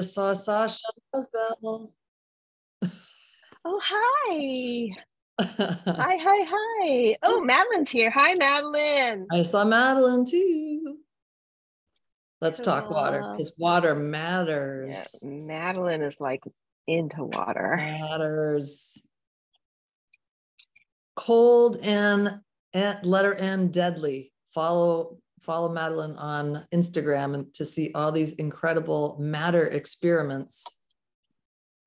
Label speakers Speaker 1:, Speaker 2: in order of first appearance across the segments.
Speaker 1: just saw Sasha Rosbell.
Speaker 2: Oh, hi. hi, hi, hi. Oh, Madeline's here. Hi, Madeline.
Speaker 1: I saw Madeline too. Let's talk water because water matters.
Speaker 2: Yeah, Madeline is like into water.
Speaker 1: Matters. Cold and, and letter N deadly. Follow follow Madeline on Instagram and to see all these incredible matter experiments.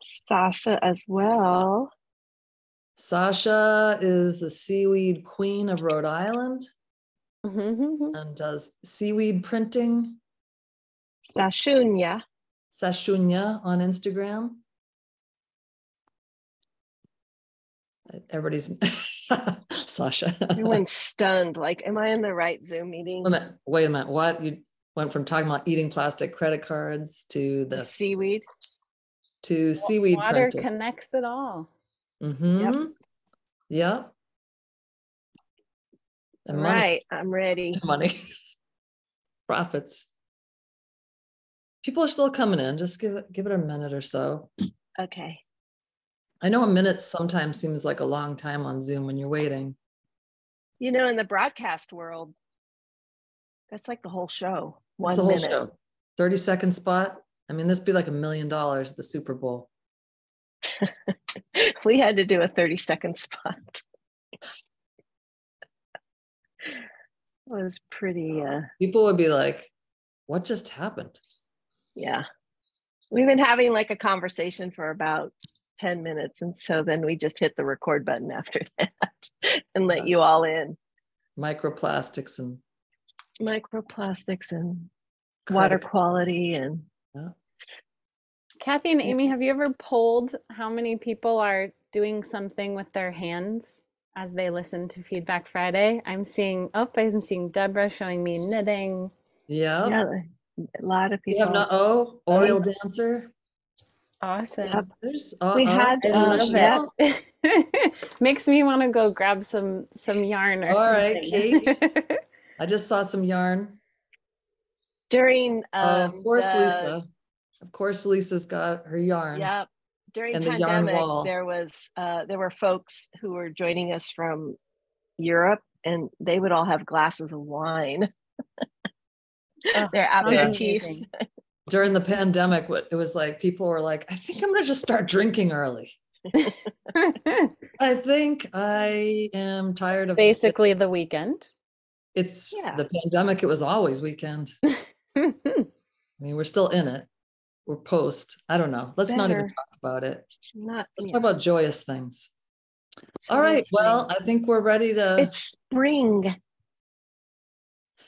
Speaker 2: Sasha as well.
Speaker 1: Sasha is the seaweed queen of Rhode Island mm-hmm. and does seaweed printing.
Speaker 2: Sashunya.
Speaker 1: Sashunya on Instagram. Everybody's Sasha.
Speaker 2: Everyone's stunned. Like, am I in the right Zoom meeting?
Speaker 1: Wait a minute. Wait a minute. What? You went from talking about eating plastic credit cards to the
Speaker 2: seaweed
Speaker 1: to seaweed.
Speaker 3: Water connects it all.
Speaker 1: Mm-hmm. Yep. Yep.
Speaker 2: Money. Right. I'm ready.
Speaker 1: Money. Profits. People are still coming in. Just give it give it a minute or so.
Speaker 2: Okay.
Speaker 1: I know a minute sometimes seems like a long time on Zoom when you're waiting.
Speaker 2: You know, in the broadcast world, that's like the whole show. One the minute. Show.
Speaker 1: 30 second spot. I mean, this be like a million dollars the Super Bowl.
Speaker 2: we had to do a 30 second spot. it was pretty uh
Speaker 1: people would be like, what just happened?
Speaker 2: Yeah. We've been having like a conversation for about 10 minutes. And so then we just hit the record button after that and let you all in.
Speaker 1: Microplastics and
Speaker 2: microplastics and water quality and yeah.
Speaker 3: Kathy and Amy, have you ever polled how many people are doing something with their hands as they listen to Feedback Friday? I'm seeing, oh, I'm seeing Deborah showing me knitting.
Speaker 1: Yeah.
Speaker 2: yeah a lot of people.
Speaker 1: You have not, oh, oil dancer.
Speaker 3: Awesome.
Speaker 2: Yep. Uh, we had
Speaker 3: uh, Makes me want to go grab some some yarn or
Speaker 1: All
Speaker 3: something.
Speaker 1: right, Kate. I just saw some yarn.
Speaker 2: During
Speaker 1: um, uh, of course, the, Lisa. Of course, Lisa's got her yarn.
Speaker 2: Yep. During and pandemic, the there was uh, there were folks who were joining us from Europe, and they would all have glasses of wine. oh, Their aperitifs
Speaker 1: during the pandemic what it was like people were like i think i'm going to just start drinking early. I think i am tired of
Speaker 3: basically it. the weekend.
Speaker 1: It's yeah. the pandemic it was always weekend. I mean we're still in it. We're post i don't know. Let's Better. not even talk about it.
Speaker 2: Not
Speaker 1: let's yeah. talk about joyous things. All right well i think we're ready to
Speaker 2: it's spring.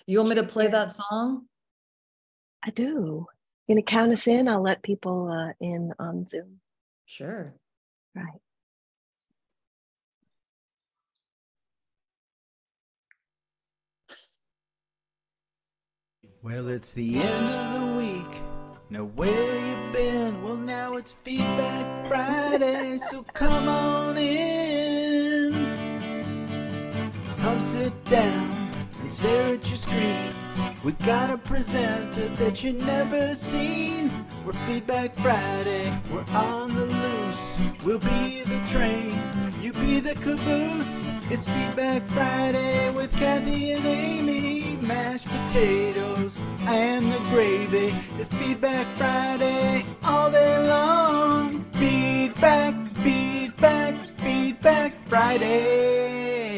Speaker 1: You want me to play that song?
Speaker 2: I do going to count us in? I'll let people uh, in on Zoom.
Speaker 1: Sure.
Speaker 2: Right.
Speaker 4: Well, it's the end of the week. Now, where you been? Well, now it's Feedback Friday, so come on in. Come sit down and stare at your screen. We got a presenter that you never seen. We're Feedback Friday, we're on the loose. We'll be the train, you be the caboose. It's Feedback Friday with Kathy and Amy. Mashed potatoes and the gravy. It's Feedback Friday all day long. Feedback, feedback, feedback Friday.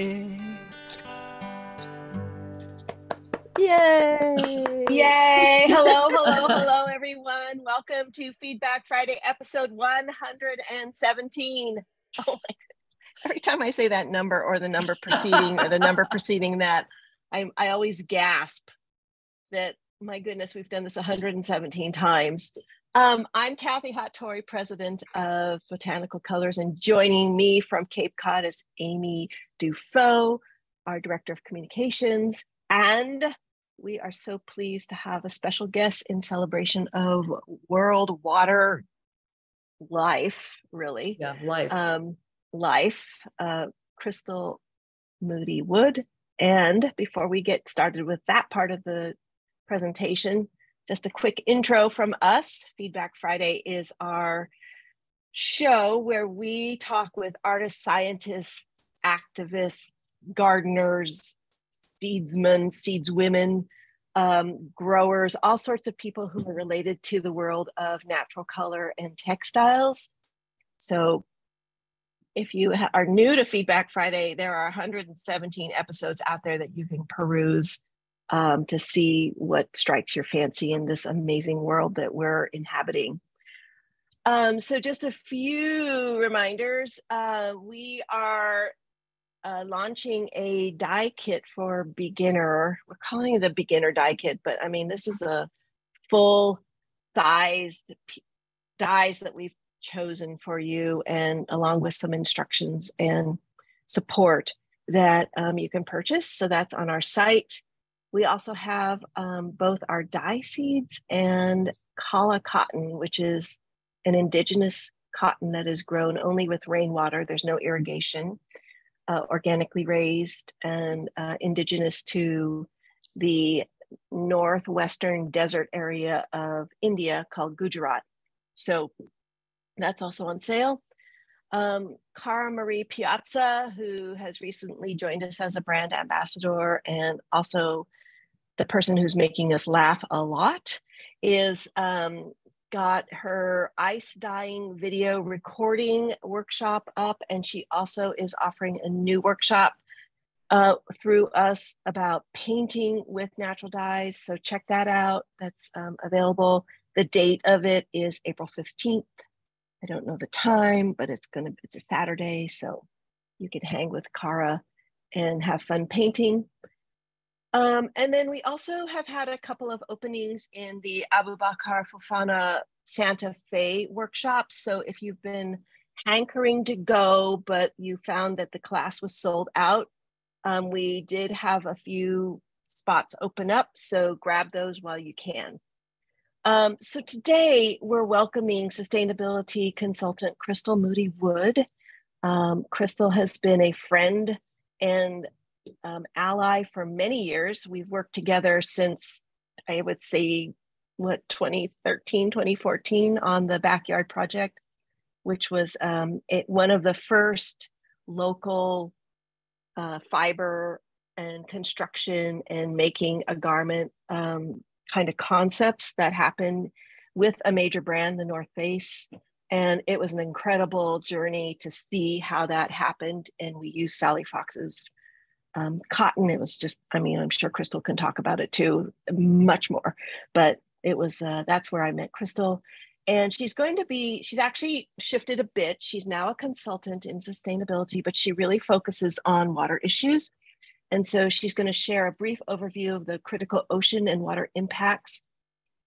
Speaker 2: Welcome to Feedback Friday, episode 117. Oh my Every time I say that number or the number preceding or the number preceding that, I, I always gasp that, my goodness, we've done this 117 times. Um, I'm Kathy Hattori, president of Botanical Colors, and joining me from Cape Cod is Amy Dufault, our director of communications, and we are so pleased to have a special guest in celebration of World Water Life, really.
Speaker 1: Yeah, life.
Speaker 2: Um, life, uh, Krystle Moody Wood. And before we get started with that part of the presentation, just a quick intro from us. Feedback Friday is our show where we talk with artists, scientists, activists, gardeners, seedsmen, seedswomen, um, growers, all sorts of people who are related to the world of natural color and textiles. So if you are new to Feedback Friday, there are 117 episodes out there that you can peruse um, to see what strikes your fancy in this amazing world that we're inhabiting. Um, so just a few reminders. Uh, we are uh, launching a dye kit for beginner. We're calling it a beginner dye kit, but I mean, this is a full sized dyes that we've chosen for you and along with some instructions and support that um, you can purchase. So that's on our site. We also have um, both our dye seeds and kala cotton, which is an indigenous cotton that is grown only with rainwater. There's no irrigation, uh, organically raised and uh, indigenous to the northwestern desert area of India called Gujarat. So that's also on sale. Um, Cara Marie Piazza, who has recently joined us as a brand ambassador and also the person who's making us laugh a lot, is um, got her ice dyeing video recording workshop up, and she also is offering a new workshop uh, through us about painting with natural dyes. So check that out. That's um, available. The date of it is April 15th. I don't know the time, but it's gonna it's a Saturday, so you can hang with Cara and have fun painting. Um, and then we also have had a couple of openings in the Abu Abubakar Fofana Santa Fe workshops. So if you've been hankering to go, but you found that the class was sold out, um, we did have a few spots open up. So grab those while you can. Um, so today we're welcoming sustainability consultant Krystle Moody Wood. Um, Krystle has been a friend and um, ally for many years. We've worked together since I would say what 2013, 2014 on the backyard project, which was um, it, one of the first local uh, fiber and construction and making a garment um, kind of concepts that happened with a major brand, the North Face. And it was an incredible journey to see how that happened. And we used Sally Fox's um, cotton. It was just, I mean, I'm sure Krystle can talk about it too, much more. But it was, uh, that's where I met Krystle. And she's going to be, she's actually shifted a bit. She's now a consultant in sustainability, but she really focuses on water issues. And so she's going to share a brief overview of the critical ocean and water impacts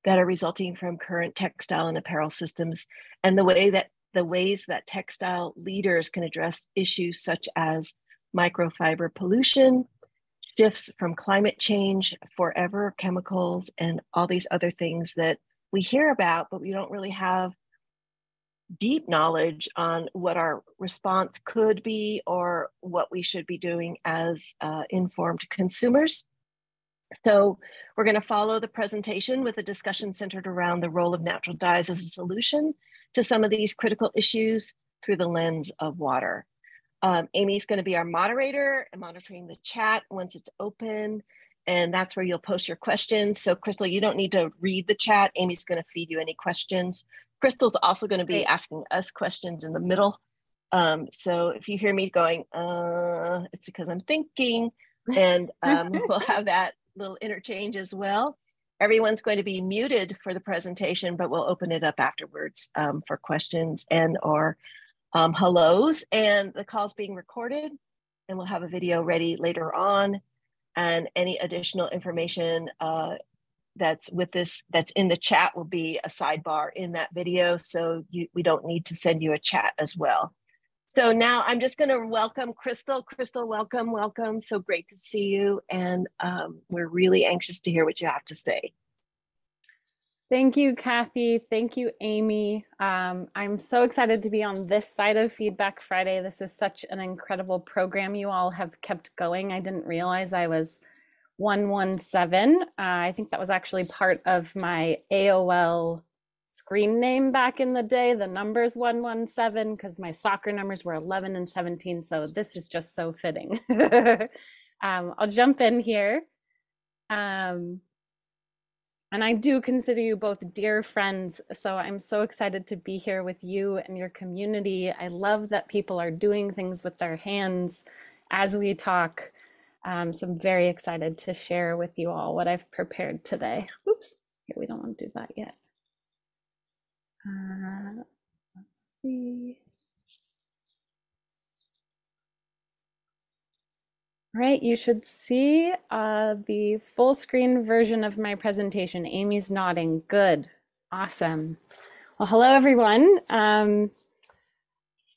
Speaker 2: that are resulting from current textile and apparel systems and the way that the ways that textile leaders can address issues such as microfiber pollution, shifts from climate change, forever chemicals, and all these other things that we hear about, but we don't really have deep knowledge on what our response could be or what we should be doing as uh, informed consumers. So we're going to follow the presentation with a discussion centered around the role of natural dyes as a solution to some of these critical issues through the lens of water. Um, Amy's going to be our moderator and monitoring the chat once it's open. And that's where you'll post your questions. So Krystle, you don't need to read the chat. Amy's going to feed you any questions. Krystle's also going to be asking us questions in the middle. Um, so if you hear me going, uh, it's because I'm thinking, and um, we'll have that little interchange as well. Everyone's going to be muted for the presentation, but we'll open it up afterwards um, for questions and or um, hellos and the call's being recorded and we'll have a video ready later on. And any additional information uh, that's with this that's in the chat will be a sidebar in that video so you, we don't need to send you a chat as well. So now i'm just going to welcome Krystle. Krystle welcome welcome. So great to see you and um, we're really anxious to hear what you have to say
Speaker 3: Thank you, Kathy. Thank you, Amy. Um, I'm so excited to be on this side of Feedback Friday. This is such an incredible program you all have kept going. I didn't realize I was 117. Uh, I think that was actually part of my AOL screen name back in the day. The numbers 117 because my soccer numbers were 11 and 17. So this is just so fitting. um, I'll jump in here. Um, and I do consider you both dear friends. So I'm so excited to be here with you and your community. I love that people are doing things with their hands as we talk. Um, so I'm very excited to share with you all what I've prepared today. Oops, here we don't want to do that yet. Uh, let's see. Right, you should see uh, the full screen version of my presentation. Amy's nodding. Good. Awesome. Well, hello, everyone. Um,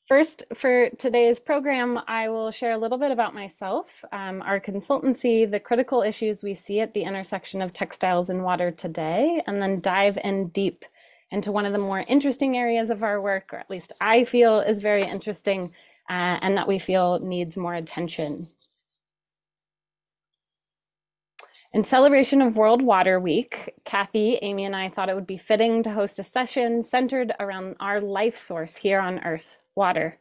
Speaker 3: first, for today's program, I will share a little bit about myself, um, our consultancy, the critical issues we see at the intersection of textiles and water today, and then dive in deep into one of the more interesting areas of our work, or at least I feel is very interesting, uh, and that we feel needs more attention. In celebration of World Water Week, Kathy, Amy, and I thought it would be fitting to host a session centered around our life source here on Earth, water.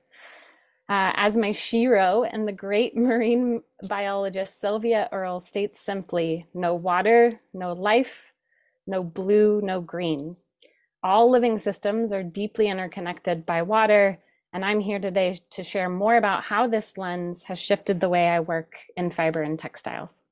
Speaker 3: Uh, as my shero and the great marine biologist Sylvia Earle states simply no water, no life, no blue, no green. All living systems are deeply interconnected by water, and I'm here today to share more about how this lens has shifted the way I work in fiber and textiles.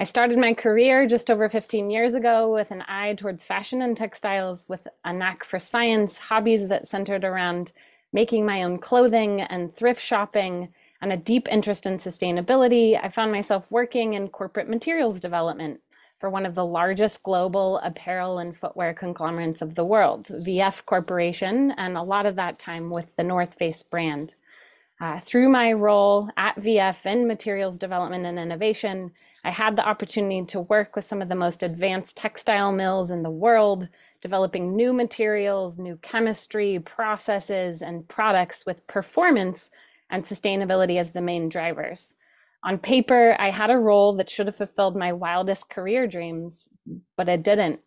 Speaker 3: I started my career just over 15 years ago with an eye towards fashion and textiles, with a knack for science, hobbies that centered around making my own clothing and thrift shopping, and a deep interest in sustainability. I found myself working in corporate materials development for one of the largest global apparel and footwear conglomerates of the world, VF Corporation, and a lot of that time with the North Face brand. Uh, through my role at VF in materials development and innovation, I had the opportunity to work with some of the most advanced textile mills in the world, developing new materials, new chemistry, processes, and products with performance and sustainability as the main drivers. On paper, I had a role that should have fulfilled my wildest career dreams, but it didn't.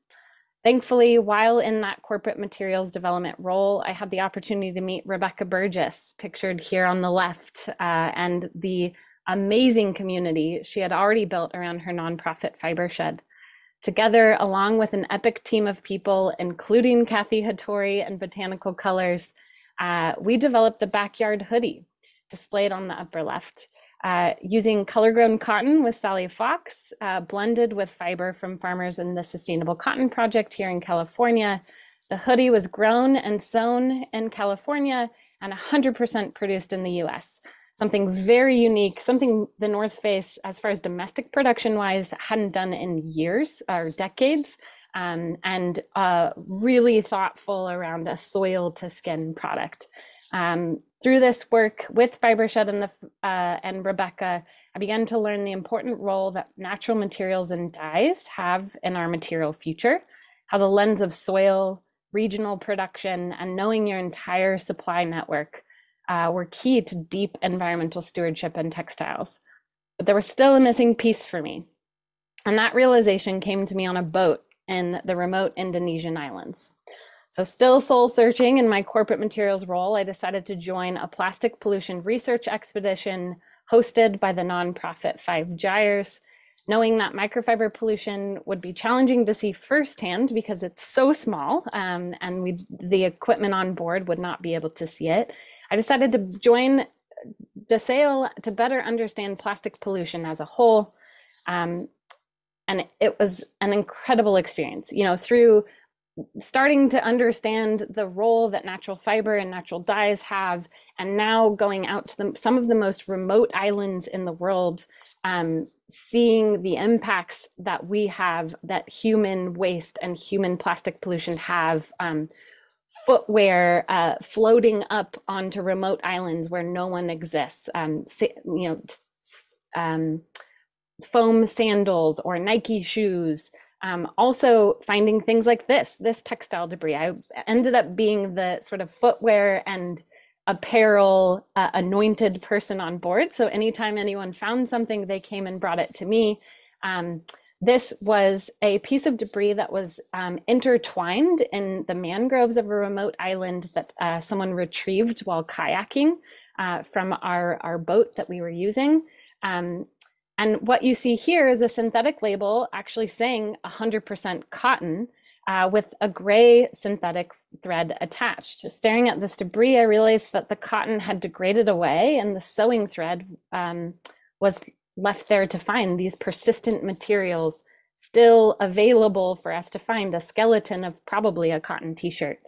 Speaker 3: Thankfully, while in that corporate materials development role, I had the opportunity to meet Rebecca Burgess, pictured here on the left, uh, and the amazing community she had already built around her nonprofit Fibershed. Together, along with an epic team of people, including Kathy Hattori and Botanical Colors, uh, we developed the backyard hoodie displayed on the upper left. Uh, using color grown cotton with Sally Fox, uh, blended with fiber from farmers in the Sustainable Cotton Project here in California. The hoodie was grown and sewn in California and 100% produced in the US something very unique, something the North Face, as far as domestic production wise, hadn't done in years or decades. Um, and uh, really thoughtful around a soil to skin product. Um, through this work with Fibershed and, the, uh, and Rebecca, I began to learn the important role that natural materials and dyes have in our material future, how the lens of soil, regional production, and knowing your entire supply network uh, were key to deep environmental stewardship in textiles. But there was still a missing piece for me. And that realization came to me on a boat in the remote Indonesian islands. So, still soul searching in my corporate materials role, I decided to join a plastic pollution research expedition hosted by the nonprofit Five Gyres, knowing that microfiber pollution would be challenging to see firsthand because it's so small um, and we, the equipment on board would not be able to see it. I decided to join the sail to better understand plastic pollution as a whole. Um, and it was an incredible experience, you know, through starting to understand the role that natural fiber and natural dyes have, and now going out to the, some of the most remote islands in the world, um, seeing the impacts that we have, that human waste and human plastic pollution have um, footwear uh, floating up onto remote islands where no one exists. Um, you know, um, foam sandals or Nike shoes. Um, also finding things like this, this textile debris. I ended up being the sort of footwear and apparel uh, anointed person on board. So anytime anyone found something, they came and brought it to me. Um, this was a piece of debris that was um, intertwined in the mangroves of a remote island that uh, someone retrieved while kayaking uh, from our, our boat that we were using. Um, and what you see here is a synthetic label actually saying 100% cotton uh, with a gray synthetic thread attached. Staring at this debris, I realized that the cotton had degraded away and the sewing thread um, was left there to find these persistent materials still available for us to find a skeleton of probably a cotton t-shirt.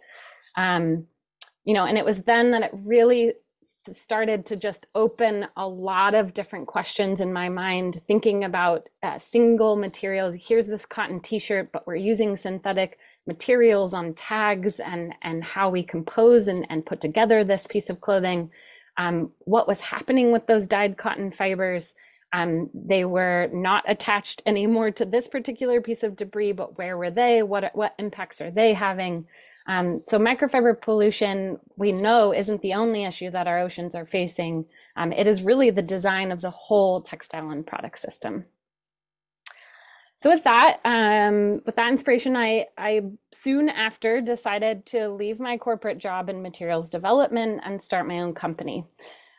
Speaker 3: Um, you know, and it was then that it really started to just open a lot of different questions in my mind, thinking about uh, single materials. Here's this cotton t-shirt, but we're using synthetic materials on tags and, and how we compose and, and put together this piece of clothing. Um, what was happening with those dyed cotton fibers? Um, they were not attached anymore to this particular piece of debris, but where were they? What, what impacts are they having? Um, so microfiber pollution, we know, isn't the only issue that our oceans are facing. Um, it is really the design of the whole textile and product system. So with that, um, with that inspiration, I, I soon after decided to leave my corporate job in materials development and start my own company,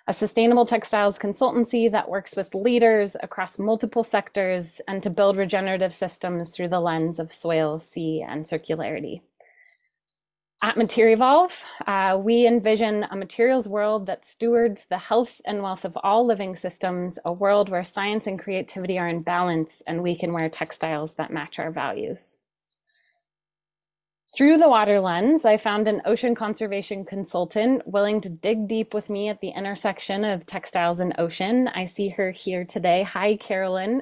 Speaker 3: a sustainable textiles consultancy that works with leaders across multiple sectors and to build regenerative systems through the lens of soil, sea, and circularity. At Materevolve, uh, we envision a materials world that stewards the health and wealth of all living systems, a world where science and creativity are in balance and we can wear textiles that match our values. Through the water lens, I found an ocean conservation consultant willing to dig deep with me at the intersection of textiles and ocean. I see her here today. Hi, Carolyn.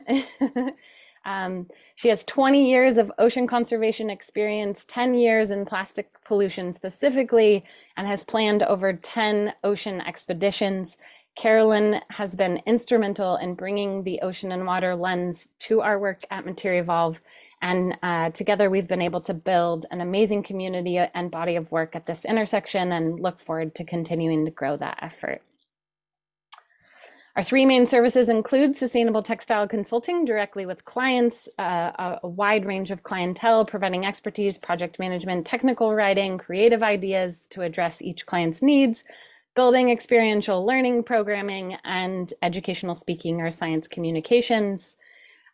Speaker 3: um, she has 20 years of ocean conservation experience, 10 years in plastic pollution specifically, and has planned over 10 ocean expeditions. Carolyn has been instrumental in bringing the ocean and water lens to our work at Materevolve. And uh, together we've been able to build an amazing community and body of work at this intersection and look forward to continuing to grow that effort. Our three main services include sustainable textile consulting directly with clients, uh, a, a, wide range of clientele, providing expertise, project management, technical writing, creative ideas to address each client's needs, building experiential learning programming, and educational speaking or science communications.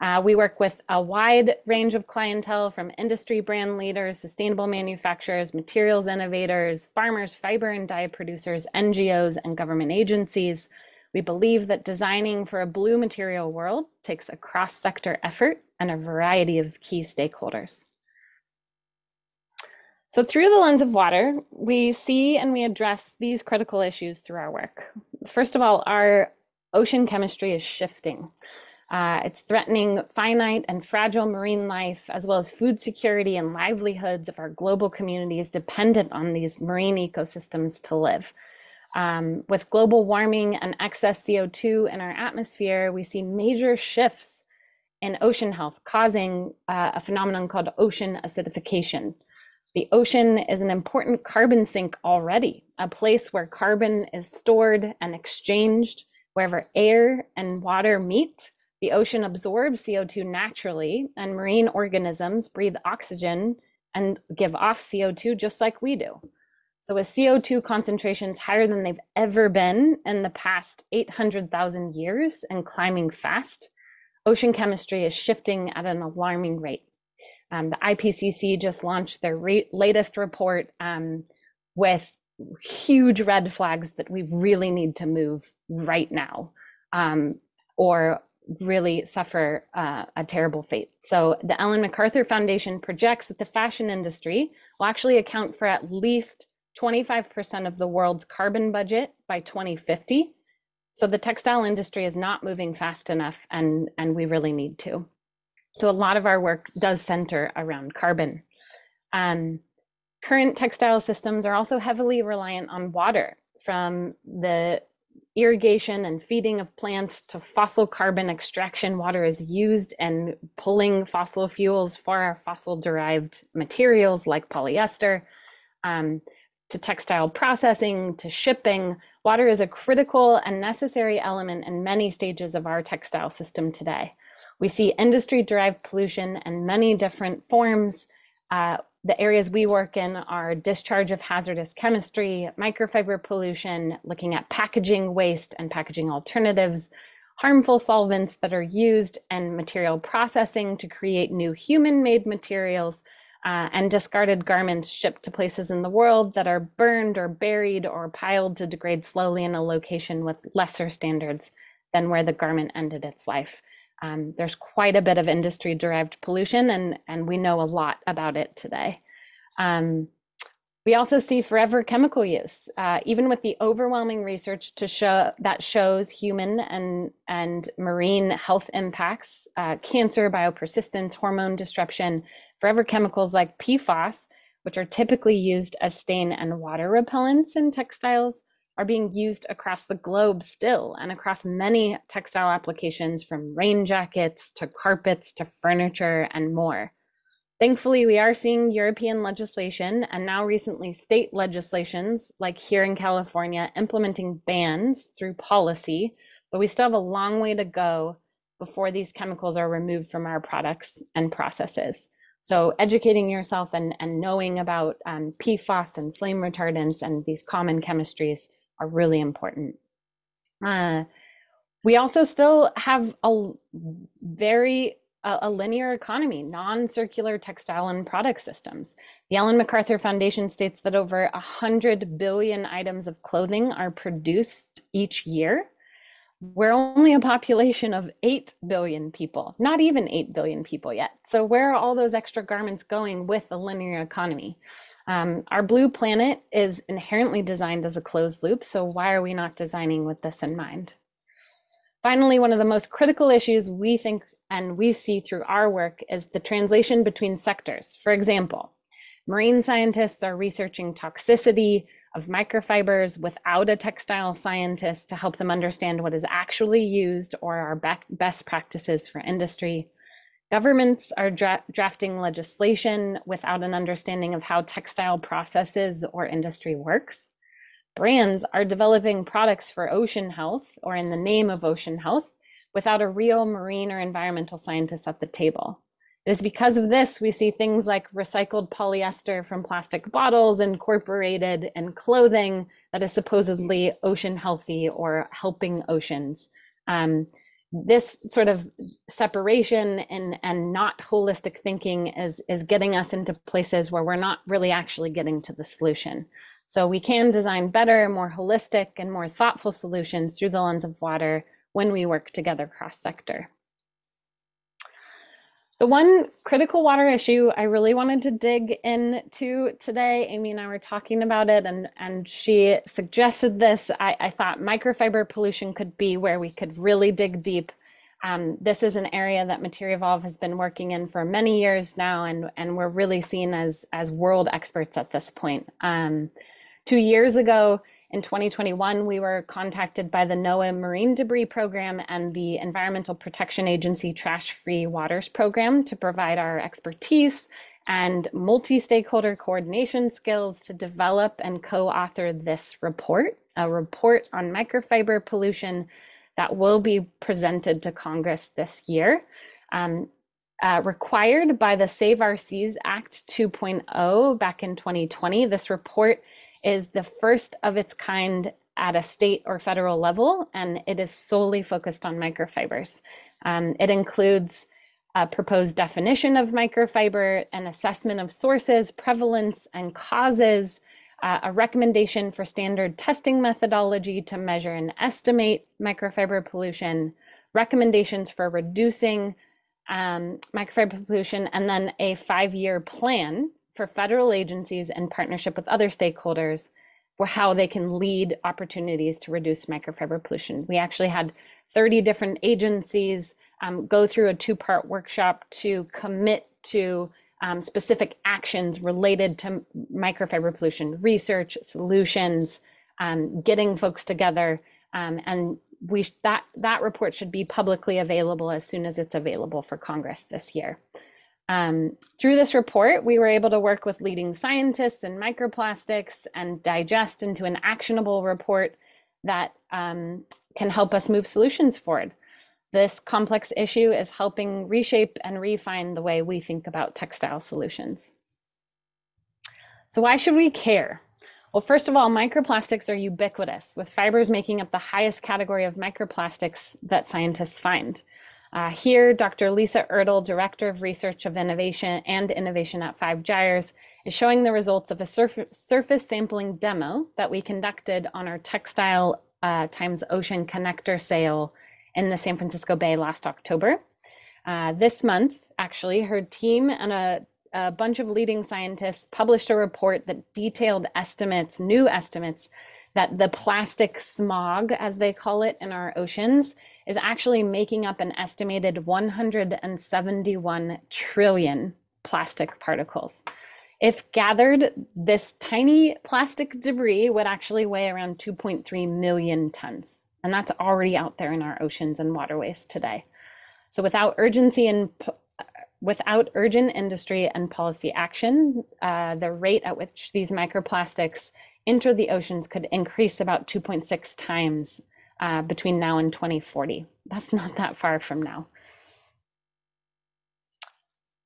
Speaker 3: Uh, we work with a wide range of clientele from industry brand leaders, sustainable manufacturers, materials innovators, farmers, fiber and dye producers, NGOs, and government agencies. We believe that designing for a blue material world takes a cross-sector effort and a variety of key stakeholders. So through the lens of water, we see and we address these critical issues through our work. First of all, our ocean chemistry is shifting. Uh, it's threatening finite and fragile marine life, as well as food security and livelihoods of our global communities dependent on these marine ecosystems to live. Um, with global warming and excess CO2 in our atmosphere, we see major shifts in ocean health, causing uh, a phenomenon called ocean acidification. The ocean is an important carbon sink already, a place where carbon is stored and exchanged. Wherever air and water meet, the ocean absorbs CO2 naturally, and marine organisms breathe oxygen and give off CO2 just like we do. So with CO2 concentrations higher than they've ever been in the past 800,000 years and climbing fast, ocean chemistry is shifting at an alarming rate. Um, the IPCC just launched their latest report um, with huge red flags that we really need to move right now um, or really suffer uh, a terrible fate. So the Ellen MacArthur Foundation projects that the fashion industry will actually account for at least 25% of the world's carbon budget by 2050. So the textile industry is not moving fast enough and, and we really need to. So a lot of our work does center around carbon. Um, current textile systems are also heavily reliant on water from the irrigation and feeding of plants to fossil carbon extraction. Water is used and pulling fossil fuels for our fossil derived materials like polyester. Um, to textile processing to shipping, water is a critical and necessary element in many stages of our textile system today. We see industry derived pollution in many different forms. Uh, the areas we work in are discharge of hazardous chemistry, microfiber pollution, looking at packaging waste and packaging alternatives, harmful solvents that are used and material processing to create new human made materials, uh, and discarded garments shipped to places in the world that are burned or buried or piled to degrade slowly in a location with lesser standards than where the garment ended its life. Um, there's quite a bit of industry derived pollution, and, and we know a lot about it today. Um, we also see forever chemical use, uh, even with the overwhelming research to show that shows human and and marine health impacts, uh, cancer, biopersistence, hormone disruption. Forever chemicals like PFAS, which are typically used as stain and water repellents in textiles, are being used across the globe still and across many textile applications from rain jackets to carpets to furniture and more. Thankfully, we are seeing European legislation and now recently state legislations, like here in California, implementing bans through policy, but we still have a long way to go before these chemicals are removed from our products and processes. So educating yourself and, and knowing about um, PFAS and flame retardants and these common chemistries are really important. Uh, we also still have a very a, a linear economy, non-circular textile and product systems. The Ellen MacArthur Foundation states that over 100 billion items of clothing are produced each year. We're only a population of 8 billion people, not even 8 billion people yet. So, where are all those extra garments going with a linear economy? Um, our blue planet is inherently designed as a closed loop. So, why are we not designing with this in mind? Finally, one of the most critical issues we think and we see through our work is the translation between sectors. For example, marine scientists are researching toxicity of microfibers without a textile scientist to help them understand what is actually used or are best practices for industry. Governments are dra drafting legislation without an understanding of how textile processes or industry works. Brands are developing products for ocean health or in the name of ocean health without a real marine or environmental scientist at the table. It is because of this we see things like recycled polyester from plastic bottles incorporated in clothing that is supposedly ocean healthy or helping oceans. Um, this sort of separation and, and not holistic thinking is, is getting us into places where we're not really actually getting to the solution. So we can design better, more holistic, and more thoughtful solutions through the lens of water when we work together cross sector. The one critical water issue I really wanted to dig into today, Amy and I were talking about it, and, and she suggested this. I, I thought microfiber pollution could be where we could really dig deep. Um, this is an area that Materevolve has been working in for many years now, and, and we're really seen as, as world experts at this point. Um, two years ago, in 2021, we were contacted by the NOAA Marine Debris Program and the Environmental Protection Agency Trash Free Waters Program to provide our expertise and multi stakeholder coordination skills to develop and co author this report, a report on microfiber pollution that will be presented to Congress this year. Um, uh, required by the Save Our Seas Act 2.0 back in 2020, this report is the first of its kind at a state or federal level, and it is solely focused on microfibers. Um, it includes a proposed definition of microfiber, an assessment of sources, prevalence, and causes, uh, a recommendation for standard testing methodology to measure and estimate microfiber pollution, recommendations for reducing um, microfiber pollution, and then a five year plan for federal agencies in partnership with other stakeholders for how they can lead opportunities to reduce microfiber pollution. We actually had 30 different agencies um, go through a two part workshop to commit to um, specific actions related to microfiber pollution research, solutions, um, getting folks together. Um, and we that that report should be publicly available as soon as it's available for Congress this year. Um, through this report, we were able to work with leading scientists in microplastics and digest into an actionable report that um, can help us move solutions forward. This complex issue is helping reshape and refine the way we think about textile solutions. So why should we care? Well, first of all, microplastics are ubiquitous, with fibers making up the highest category of microplastics that scientists find. Uh, here, Dr. Lisa Erdle, Director of Research of Innovation and Innovation at Five Gyres, is showing the results of a surf surface sampling demo that we conducted on our textile uh, times ocean connector sail in the San Francisco Bay last October. Uh, this month, actually, her team and a, a bunch of leading scientists published a report that detailed estimates, new estimates, that the plastic smog, as they call it in our oceans, is actually making up an estimated 171 trillion plastic particles. If gathered, this tiny plastic debris would actually weigh around 2.3 million tons. And that's already out there in our oceans and waterways today. So without urgency and without urgent industry and policy action, uh, the rate at which these microplastics enter the oceans could increase about 2.6 times uh, between now and 2040. That's not that far from now.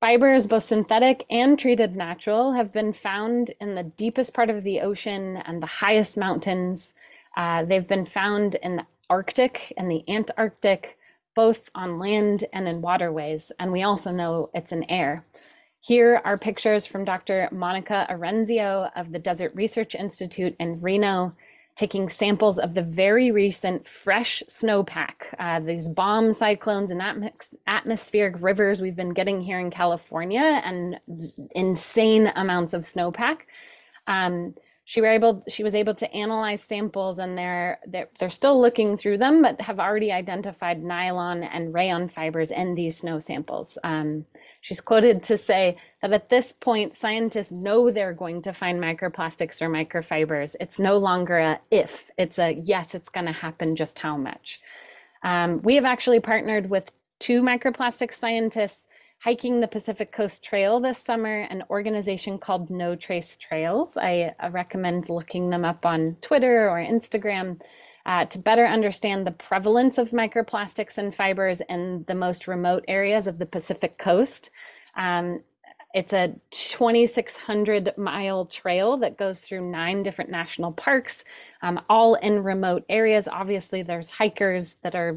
Speaker 3: Fibers, both synthetic and treated natural, have been found in the deepest part of the ocean and the highest mountains. Uh, they've been found in the Arctic and the Antarctic, both on land and in waterways. And we also know it's in air. Here are pictures from Dr. Monica Arienzo of the Desert Research Institute in Reno, taking samples of the very recent fresh snowpack, uh, these bomb cyclones and atmos atmospheric rivers we've been getting here in California, and insane amounts of snowpack. Um, she were able she was able to analyze samples and they're, they're they're still looking through them but have already identified nylon and rayon fibers in these snow samples. Um, she's quoted to say that at this point scientists know they're going to find microplastics or microfibers. It's no longer a if it's a yes it's going to happen just how much. Um, we have actually partnered with two microplastic scientists hiking the Pacific Coast Trail this summer, an organization called No Trace Trails. I, I recommend looking them up on Twitter or Instagram uh, to better understand the prevalence of microplastics and fibers in the most remote areas of the Pacific Coast. Um, it's a 2,600 mile trail that goes through nine different national parks, um, all in remote areas. Obviously, there's hikers that are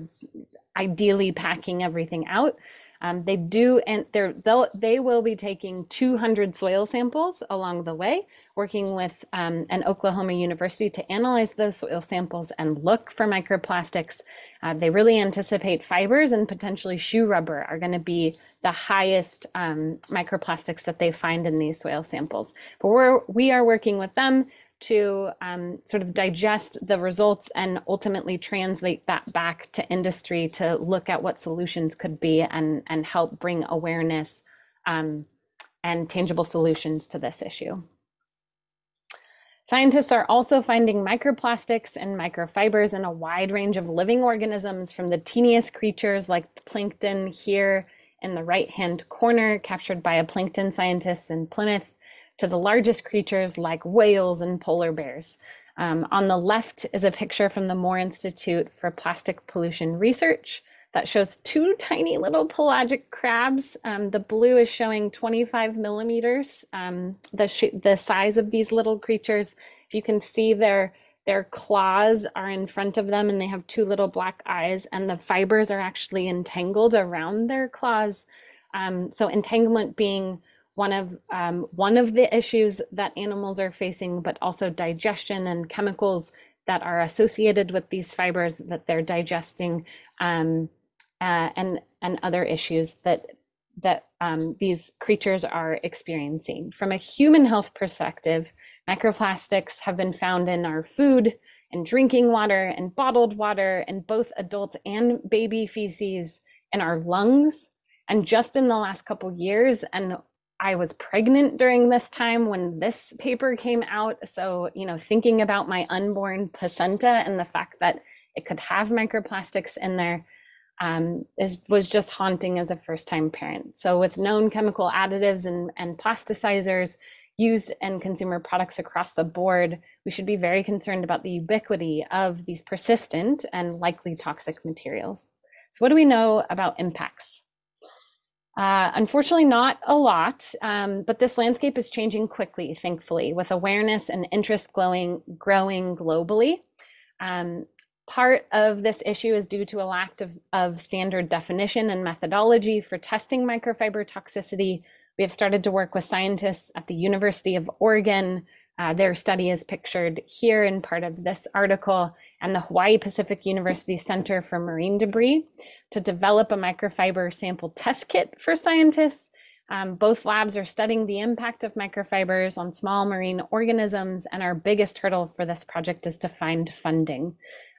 Speaker 3: ideally packing everything out. Um, they do, and they're, they'll, they will be taking 200 soil samples along the way, working with um, an Oklahoma university to analyze those soil samples and look for microplastics. Uh, they really anticipate fibers and potentially shoe rubber are going to be the highest um, microplastics that they find in these soil samples. But we're, we are working with them to um, sort of digest the results and ultimately translate that back to industry to look at what solutions could be and, and help bring awareness um, and tangible solutions to this issue. Scientists are also finding microplastics and microfibers in a wide range of living organisms from the teeniest creatures like plankton here in the right hand corner captured by a plankton scientist in Plymouth to the largest creatures like whales and polar bears. Um, on the left is a picture from the Moore Institute for Plastic Pollution Research that shows two tiny little pelagic crabs. Um, the blue is showing 25 millimeters, um, the, the size of these little creatures. If you can see their, their claws are in front of them and they have two little black eyes and the fibers are actually entangled around their claws. Um, so entanglement being one of um, one of the issues that animals are facing, but also digestion and chemicals that are associated with these fibers that they're digesting, um, uh, and and other issues that that um, these creatures are experiencing. From a human health perspective, microplastics have been found in our food and drinking water and bottled water and both adult and baby feces in our lungs and just in the last couple years and I was pregnant during this time when this paper came out. So, you know, thinking about my unborn placenta and the fact that it could have microplastics in there, um, is, was just haunting as a first time parent. So, with known chemical additives and, and plasticizers used in consumer products across the board, we should be very concerned about the ubiquity of these persistent and likely toxic materials. So, what do we know about impacts? Uh, unfortunately, not a lot, um, but this landscape is changing quickly, thankfully, with awareness and interest growing, growing globally. Um, part of this issue is due to a lack of, of standard definition and methodology for testing microfiber toxicity. We have started to work with scientists at the University of Oregon, uh, their study is pictured here in part of this article, and the Hawaii Pacific University Center for Marine Debris to develop a microfiber sample test kit for scientists. Um, both labs are studying the impact of microfibers on small marine organisms, and our biggest hurdle for this project is to find funding.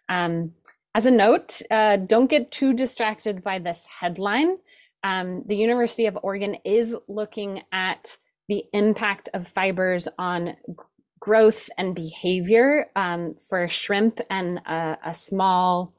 Speaker 3: Um, as a note, uh, don't get too distracted by this headline. Um, the University of Oregon is looking at the impact of fibers on growth and behavior um, for shrimp and a, a, small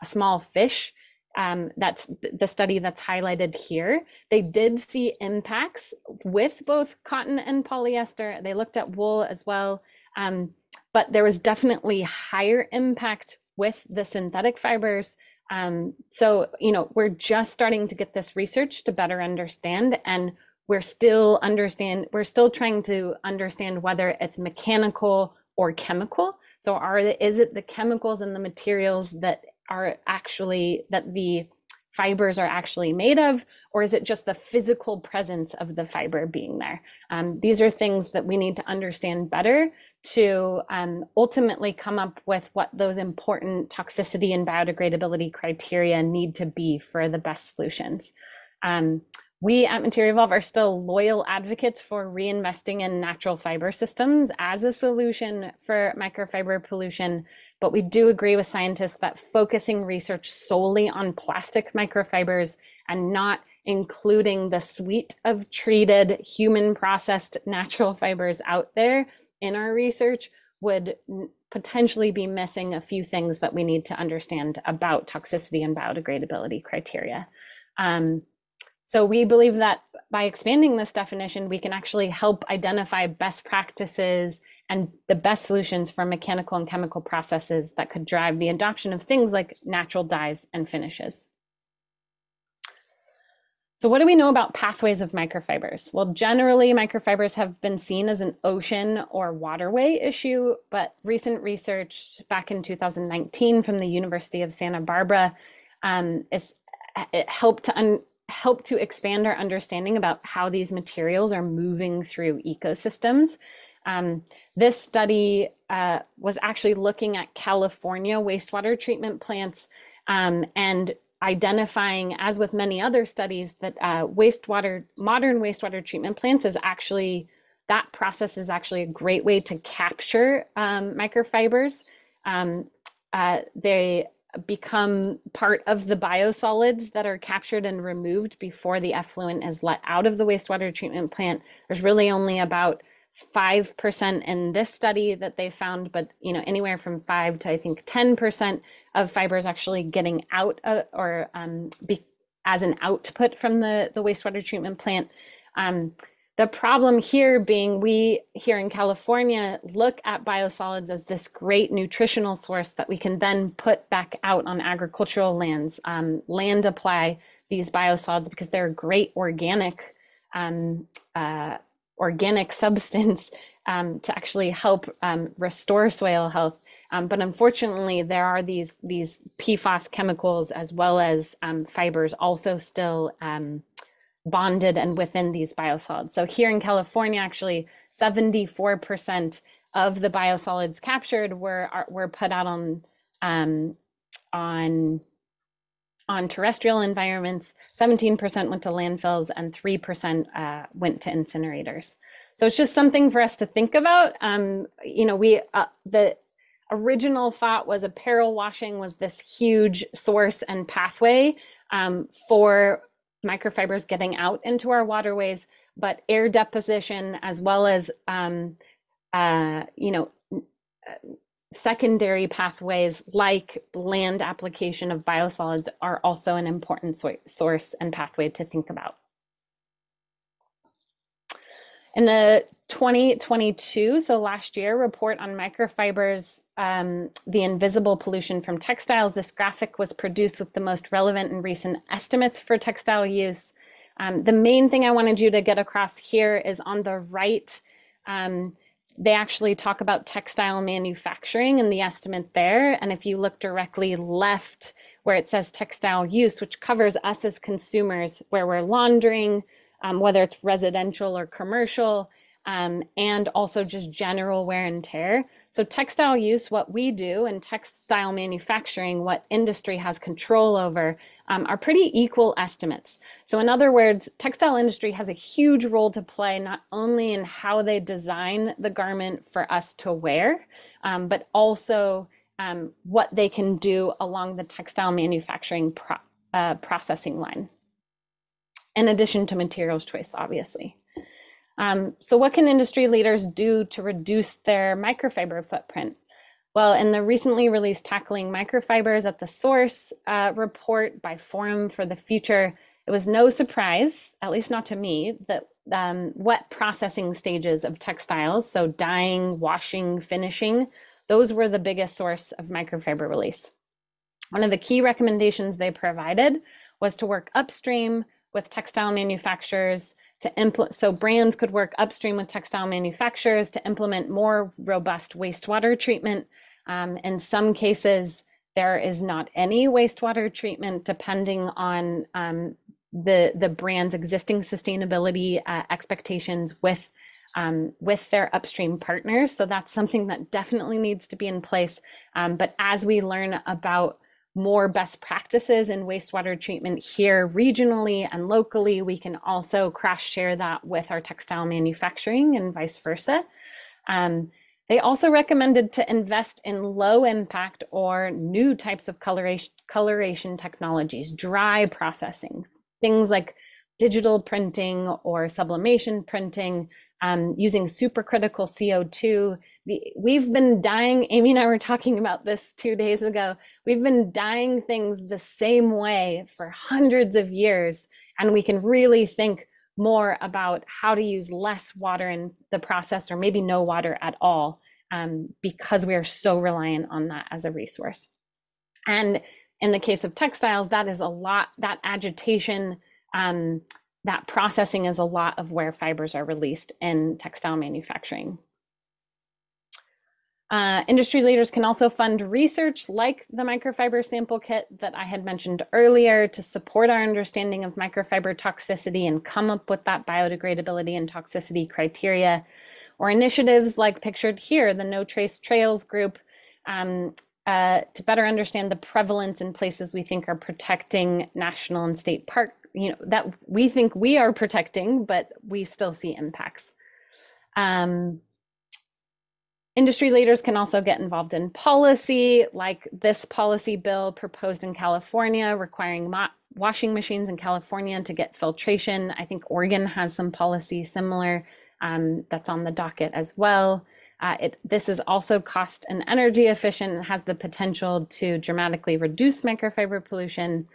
Speaker 3: a small fish. Um, that's the study that's highlighted here. They did see impacts with both cotton and polyester. They looked at wool as well, um, but there was definitely higher impact with the synthetic fibers. Um, so, you know, we're just starting to get this research to better understand and we're still understand we're still trying to understand whether it's mechanical or chemical so are the, is it the chemicals and the materials that are actually that the fibers are actually made of, or is it just the physical presence of the fiber being there? Um, these are things that we need to understand better to um, ultimately come up with what those important toxicity and biodegradability criteria need to be for the best solutions. Um, we at Materevolve are still loyal advocates for reinvesting in natural fiber systems as a solution for microfiber pollution, but we do agree with scientists that focusing research solely on plastic microfibers and not including the suite of treated human processed natural fibers out there in our research would potentially be missing a few things that we need to understand about toxicity and biodegradability criteria. Um, so we believe that by expanding this definition, we can actually help identify best practices and the best solutions for mechanical and chemical processes that could drive the adoption of things like natural dyes and finishes. So what do we know about pathways of microfibers? Well, generally microfibers have been seen as an ocean or waterway issue, but recent research back in 2019 from the University of Santa Barbara um, is, it helped to help to expand our understanding about how these materials are moving through ecosystems. Um, this study uh, was actually looking at California wastewater treatment plants um, and identifying, as with many other studies, that uh, wastewater, modern wastewater treatment plants is actually, that process is actually a great way to capture um, microfibers. Um, uh, they become part of the biosolids that are captured and removed before the effluent is let out of the wastewater treatment plant. There's really only about 5% in this study that they found, but you know, anywhere from 5 to I think 10% of fibers actually getting out or um, be, as an output from the, the wastewater treatment plant. Um, the problem here being we here in California look at biosolids as this great nutritional source that we can then put back out on agricultural lands, um, land apply these biosolids because they're a great organic um, uh, organic substance um, to actually help um, restore soil health. Um, but unfortunately, there are these these PFAS chemicals as well as um, fibers also still bonded and within these biosolids. So here in California, actually 74% of the biosolids captured were, are, were put out on, um, on, on terrestrial environments, 17% went to landfills and 3% uh, went to incinerators. So it's just something for us to think about. Um, you know, we, uh, the original thought was apparel washing was this huge source and pathway um, for microfibers getting out into our waterways, but air deposition as well as um, uh, you know secondary pathways like land application of biosolids are also an important so source and pathway to think about. In the 2022, so last year, report on microfibers, um, the invisible pollution from textiles. This graphic was produced with the most relevant and recent estimates for textile use. Um, the main thing I wanted you to get across here is on the right, um, they actually talk about textile manufacturing and the estimate there. And if you look directly left where it says textile use, which covers us as consumers, where we're laundering, um, whether it's residential or commercial, um, and also just general wear and tear. So, textile use, what we do, and textile manufacturing, what industry has control over, um, are pretty equal estimates. So, in other words, textile industry has a huge role to play not only in how they design the garment for us to wear, um, but also um, what they can do along the textile manufacturing pro uh, processing line, in addition to materials choice, obviously. Um, so, what can industry leaders do to reduce their microfiber footprint? Well, in the recently released Tackling Microfibers at the Source uh, report by Forum for the Future, it was no surprise, at least not to me, that um, wet processing stages of textiles, so dyeing, washing, finishing, those were the biggest source of microfiber release. One of the key recommendations they provided was to work upstream with textile manufacturers to implement so brands could work upstream with textile manufacturers to implement more robust wastewater treatment. Um, in some cases there is not any wastewater treatment depending on um, the the brand's existing sustainability uh, expectations with um, with their upstream partners. So that's something that definitely needs to be in place. Um, but as we learn about more best practices in wastewater treatment here regionally and locally. We can also cross share that with our textile manufacturing and vice versa. Um, they also recommended to invest in low impact or new types of coloration, coloration technologies, dry processing, things like digital printing or sublimation printing, um, using supercritical CO2. The, we've been dyeing, Amy and I were talking about this two days ago. We've been dyeing things the same way for hundreds of years, and we can really think more about how to use less water in the process or maybe no water at all um, because we are so reliant on that as a resource. And in the case of textiles, that is a lot, that agitation um, that processing is a lot of where fibers are released in textile manufacturing. Uh, industry leaders can also fund research like the microfiber sample kit that I had mentioned earlier to support our understanding of microfiber toxicity and come up with that biodegradability and toxicity criteria. Or initiatives like pictured here, the No Trace Trails group, um, uh, to better understand the prevalence in places we think are protecting national and state park you know that we think we are protecting but we still see impacts. Um, industry leaders can also get involved in policy like this policy bill proposed in california requiring washing machines in california to get filtration. I think oregon has some policy similar um, that's on the docket as well. Uh, it, this is also cost and energy efficient and has the potential to dramatically reduce microfiber pollution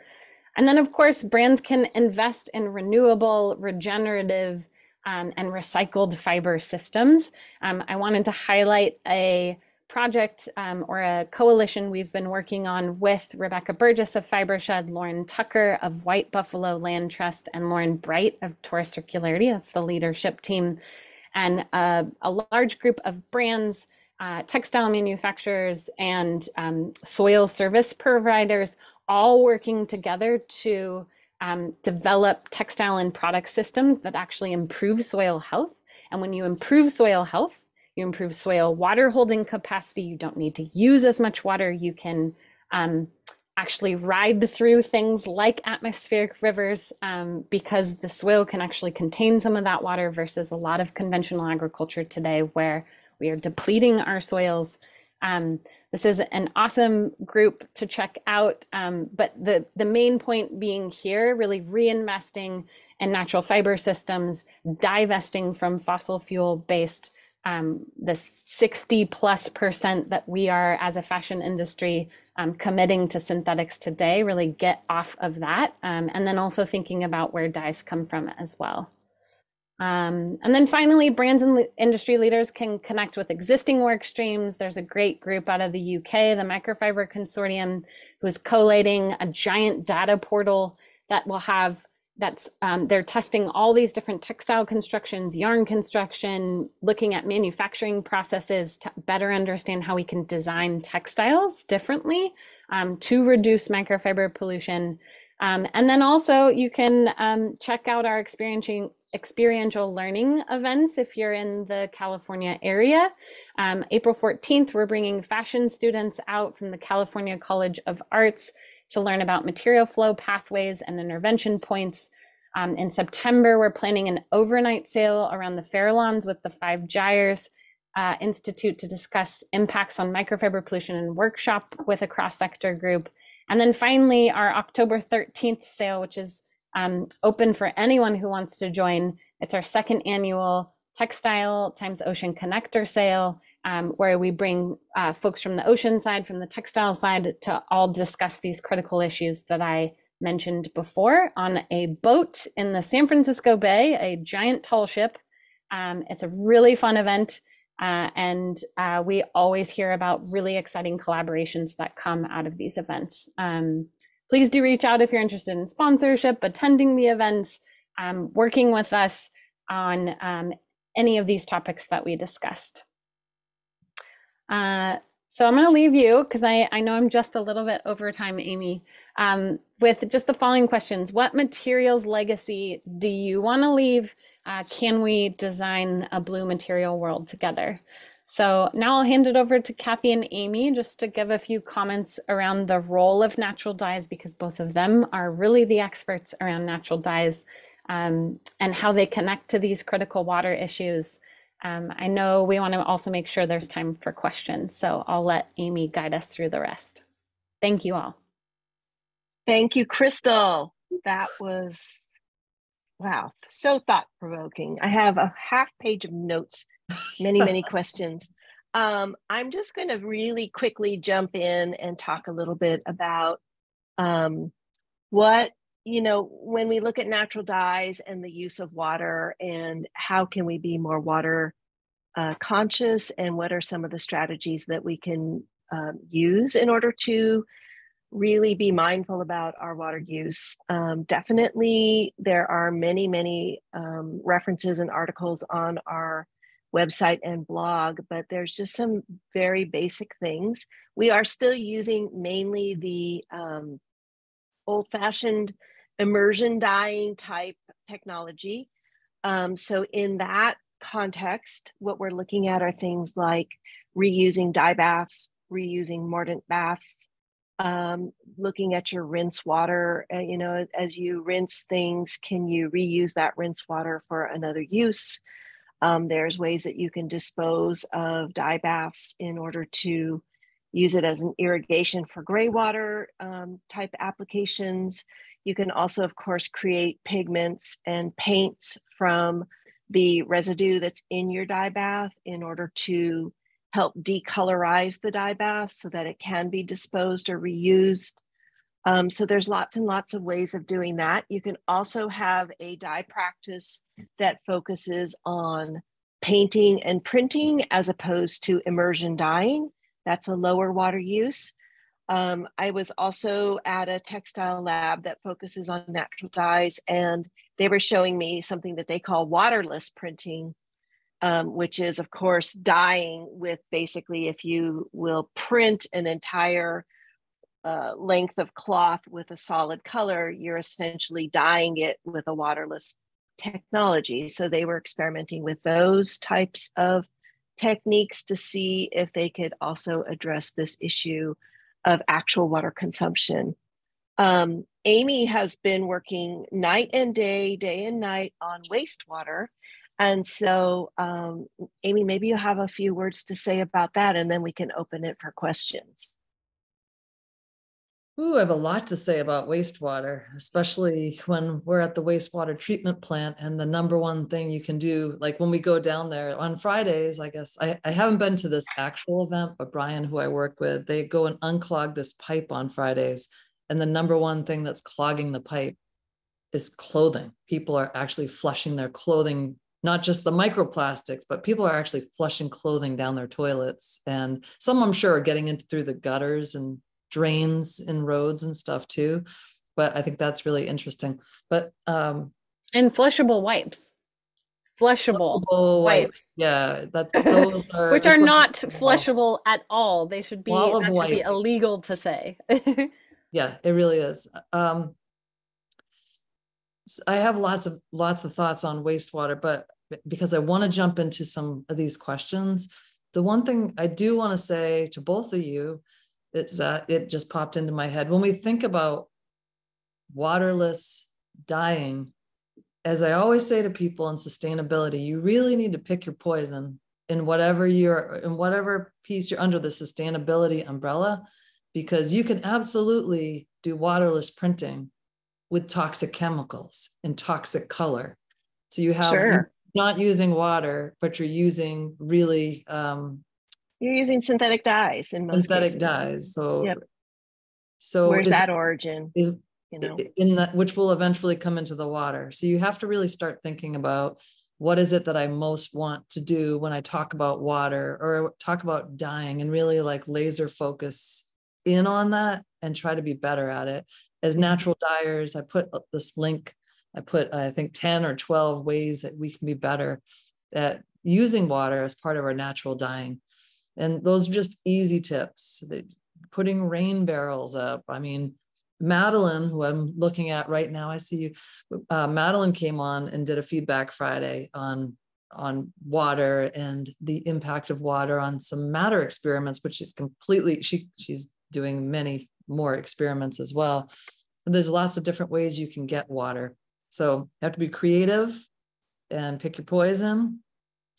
Speaker 3: and then, of course, brands can invest in renewable, regenerative, um, and recycled fiber systems. Um, I wanted to highlight a project um, or a coalition we've been working on with Rebecca Burgess of Fibershed, Lauren Tucker of White Buffalo Land Trust, and Lauren Bright of Torus Circularity. That's the leadership team. And uh, a large group of brands, uh, textile manufacturers, and um, soil service providers all working together to um, develop textile and product systems that actually improve soil health. And when you improve soil health, you improve soil water holding capacity. You don't need to use as much water. You can um, actually ride through things like atmospheric rivers um, because the soil can actually contain some of that water versus a lot of conventional agriculture today where we are depleting our soils. Um, this is an awesome group to check out. Um, but the, the main point being here, really reinvesting in natural fiber systems, divesting from fossil fuel based um, the 60 plus percent that we are as a fashion industry um, committing to synthetics today, really get off of that. Um, and then also thinking about where dyes come from as well. Um, and then finally, brands and le- industry leaders can connect with existing work streams. There's a great group out of the UK, the Microfiber Consortium, who is collating a giant data portal that will have that's um, they're testing all these different textile constructions, yarn construction, looking at manufacturing processes to better understand how we can design textiles differently um, to reduce microfiber pollution. Um, and then also you can um, check out our experiencing experiential learning events if you're in the California area. Um, April 14th, we're bringing fashion students out from the California College of Arts to learn about material flow pathways and intervention points. Um, in September, we're planning an overnight sale around the Farallons with the Five Gyres uh, Institute to discuss impacts on microfiber pollution and workshop with a cross sector group. And then finally, our October 13th sale, which is um, open for anyone who wants to join. It's our second annual textile times ocean connector sale, um, where we bring uh, folks from the ocean side, from the textile side, to all discuss these critical issues that I mentioned before on a boat in the San Francisco Bay, a giant tall ship. Um, it's a really fun event. Uh, and uh, we always hear about really exciting collaborations that come out of these events. Um, please do reach out if you're interested in sponsorship, attending the events, um, working with us on um, any of these topics that we discussed. Uh, so I'm going to leave you because I, I know I'm just a little bit over time, Amy, um, with just the following questions. What materials legacy do you want to leave? Uh, can we design a blue material world together? So now I'll hand it over to Kathy and Amy just to give a few comments around the role of natural dyes because both of them are really the experts around natural dyes um, and how they connect to these critical water issues. Um, I know we want to also make sure there's time for questions, so I'll let Amy guide us through the rest. Thank you all.
Speaker 2: Thank you, Krystle. That was, wow, so thought provoking. I have a half page of notes many, many questions. Um, I'm just going to really quickly jump in and talk a little bit about um, what, you know, when we look at natural dyes and the use of water and how can we be more water uh, conscious and what are some of the strategies that we can um, use in order to really be mindful about our water use. Um, definitely, there are many, many um, references and articles on our website and blog, but there's just some very basic things. We are still using mainly the um, old fashioned immersion dyeing type technology. Um, so, in that context, what we're looking at are things like reusing dye baths, reusing mordant baths, um, looking at your rinse water. Uh, you know, as you rinse things, can you reuse that rinse water for another use? Um, there's ways that you can dispose of dye baths in order to use it as an irrigation for gray water um, type applications. You can also, of course, create pigments and paints from the residue that's in your dye bath in order to help decolorize the dye bath so that it can be disposed or reused. Um, so there's lots and lots of ways of doing that. You can also have a dye practice that focuses on painting and printing as opposed to immersion dyeing. That's a lower water use. Um, I was also at a textile lab that focuses on natural dyes, and they were showing me something that they call waterless printing, um, which is, of course, dyeing with basically, if you will print an entire length of cloth with a solid color, you're essentially dyeing it with a waterless technology. So they were experimenting with those types of techniques to see if they could also address this issue of actual water consumption. Um, Amy has been working night and day, day and night on wastewater. And so, um, Amy, maybe you have a few words to say about that, and then we can open it for questions.
Speaker 1: Ooh, I have a lot to say about wastewater, especially when we're at the wastewater treatment plant. And the number one thing you can do, like when we go down there on Fridays, I guess I, I haven't been to this actual event, but Brian, who I work with, they go and unclog this pipe on Fridays. And the number one thing that's clogging the pipe is clothing. People are actually flushing their clothing, not just the microplastics, but people are actually flushing clothing down their toilets. And some I'm sure are getting into through the gutters and drains in roads and stuff too. But I think that's really interesting. But um
Speaker 3: and flushable wipes. Flushable, flushable wipes. wipes.
Speaker 1: Yeah, that's those
Speaker 3: are which are not flushable at all. They should be, be illegal to say.
Speaker 1: yeah, it really is. Um I have lots of lots of thoughts on wastewater, but because I want to jump into some of these questions, the one thing I do want to say to both of you it's uh, it just popped into my head when we think about waterless dyeing as i always say to people in sustainability you really need to pick your poison in whatever you're in whatever piece you're under the sustainability umbrella because you can absolutely do waterless printing with toxic chemicals and toxic color so you have sure. not using water but you're using really um,
Speaker 2: you're using synthetic dyes in most
Speaker 1: synthetic
Speaker 2: cases.
Speaker 1: dyes. So,
Speaker 2: yep. so where's is, that origin? Is, you know,
Speaker 1: in that which will eventually come into the water. So you have to really start thinking about what is it that I most want to do when I talk about water or talk about dyeing and really like laser focus in on that and try to be better at it. As mm-hmm. natural dyers, I put this link, I put, I think, 10 or 12 ways that we can be better at using water as part of our natural dyeing. And those are just easy tips. putting rain barrels up. I mean, Madeline, who I'm looking at right now, I see you. Uh, Madeline came on and did a feedback Friday on on water and the impact of water on some matter experiments, which is completely she she's doing many more experiments as well. And there's lots of different ways you can get water. So you have to be creative and pick your poison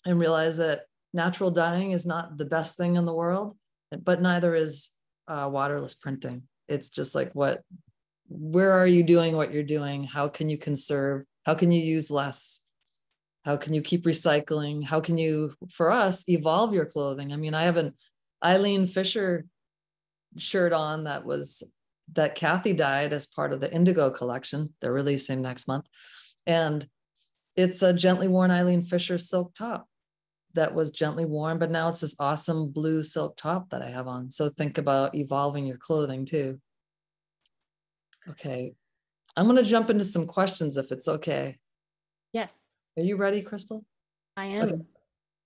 Speaker 1: and realize that natural dyeing is not the best thing in the world, but neither is uh, waterless printing. It's just like what, where are you doing what you're doing? How can you conserve? How can you use less? How can you keep recycling? How can you, for us, evolve your clothing? I mean, I have an Eileen Fisher shirt on that was that Kathy dyed as part of the Indigo collection. They're releasing next month. And it's a gently worn Eileen Fisher silk top that was gently worn, but now it's this awesome blue silk top that I have on. So think about evolving your clothing too. Okay. I'm going to jump into some questions if it's okay.
Speaker 3: Yes.
Speaker 1: Are you ready, Krystle?
Speaker 3: I am. Okay.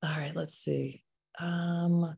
Speaker 1: All right, let's see. Um,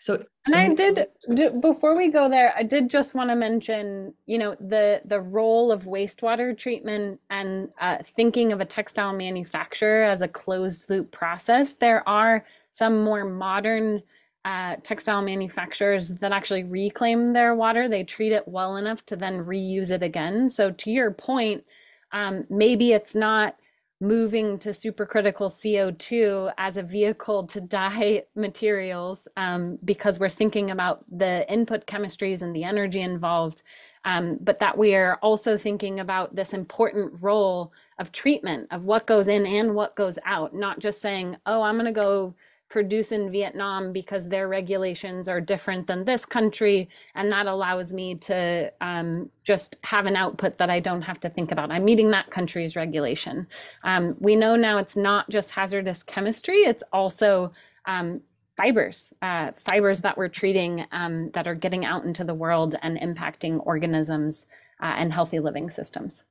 Speaker 1: so,
Speaker 3: and I did before we go there, I did just want to mention, you know, the the role of wastewater treatment and uh, thinking of a textile manufacturer as a closed loop process. There are some more modern uh, textile manufacturers that actually reclaim their water. They treat it well enough to then reuse it again. So to your point, um, maybe it's not moving to supercritical CO2 as a vehicle to dye materials um, because we're thinking about the input chemistries and the energy involved, um, but that we are also thinking about this important role of treatment of what goes in and what goes out, not just saying, oh, I'm going to go produce in Vietnam because their regulations are different than this country. And that allows me to um, just have an output that I don't have to think about. I'm meeting that country's regulation. Um, we know now it's not just hazardous chemistry, it's also um, fibers, uh, fibers that we're treating um, that are getting out into the world and impacting organisms uh, and healthy living systems.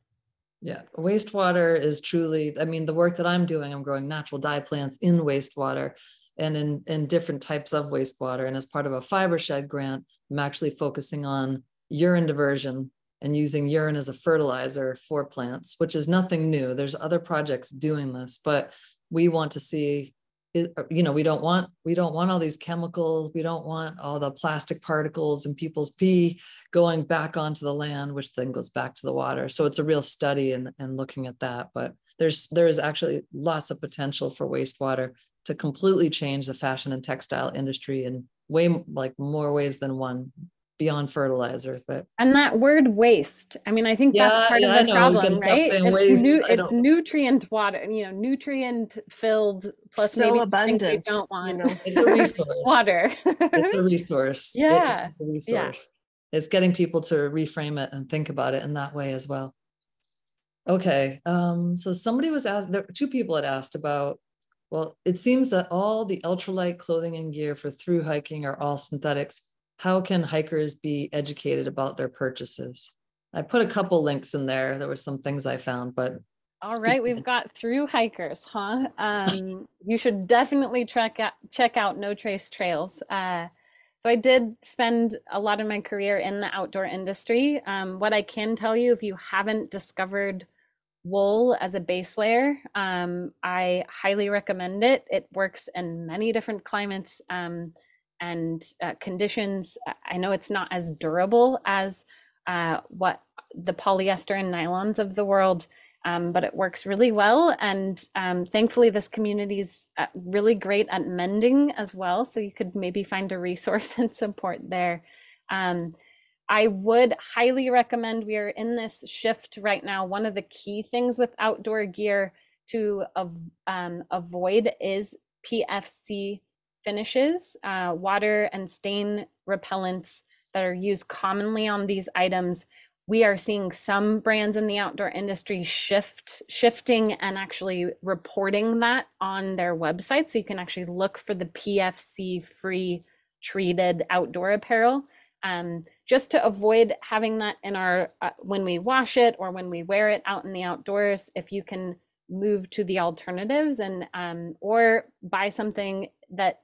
Speaker 1: Yeah, wastewater is truly, I mean, the work that I'm doing, I'm growing natural dye plants in wastewater and in, in different types of wastewater. And as part of a Fibershed grant, I'm actually focusing on urine diversion and using urine as a fertilizer for plants, which is nothing new. There's other projects doing this, but we want to see uh, you know we don't want we don't want all these chemicals we don't want all the plastic particles and people's pee going back onto the land which then goes back to the water so it's a real study and, and looking at that but there's there is actually lots of potential for wastewater to completely change the fashion and textile industry in way like more ways than one beyond fertilizer, but
Speaker 3: And that word waste, I mean, I think
Speaker 1: Yeah,
Speaker 3: that's part
Speaker 1: yeah,
Speaker 3: of the
Speaker 1: know,
Speaker 3: problem, right? It's,
Speaker 1: waste,
Speaker 3: nu- it's nutrient water, you know, nutrient filled plus
Speaker 2: So
Speaker 3: maybe things we
Speaker 2: abundant,
Speaker 3: don't
Speaker 2: you
Speaker 3: want.
Speaker 2: know.
Speaker 1: it's a resource.
Speaker 3: water.
Speaker 1: It's a resource.
Speaker 3: Yeah,
Speaker 1: it's a resource. It's getting people to reframe it and think about it in that way as well. Okay, um, so somebody was asked, there, two people had asked about, well, it seems that all the ultralight clothing and gear for through hiking are all synthetics. How can hikers be educated about their purchases? I put a couple links in there. There were some things I found, but
Speaker 3: All right, we've got through hikers, huh? Um, you should definitely check out check out No Trace Trails. Uh, so I did spend a lot of my career in the outdoor industry. Um, what I can tell you, if you haven't discovered wool as a base layer, um, I highly recommend it. It works in many different climates um, and uh, conditions. I- know it's not as durable as uh, what the polyester and nylons of the world um, but it works really well. And um, thankfully, this community is uh, really great at mending as well. So you could maybe find a resource and support there. Um, I would highly recommend we are in this shift right now. One of the key things with outdoor gear to um, avoid is PFC finishes, uh, water and stain repellents that are used commonly on these items. We are seeing some brands in the outdoor industry shift shifting and actually reporting that on their website. So you can actually look for the pfc free treated outdoor apparel um, just to avoid having that in our uh, when we wash it or when we wear it out in the outdoors if you can move to the alternatives and um, or buy something that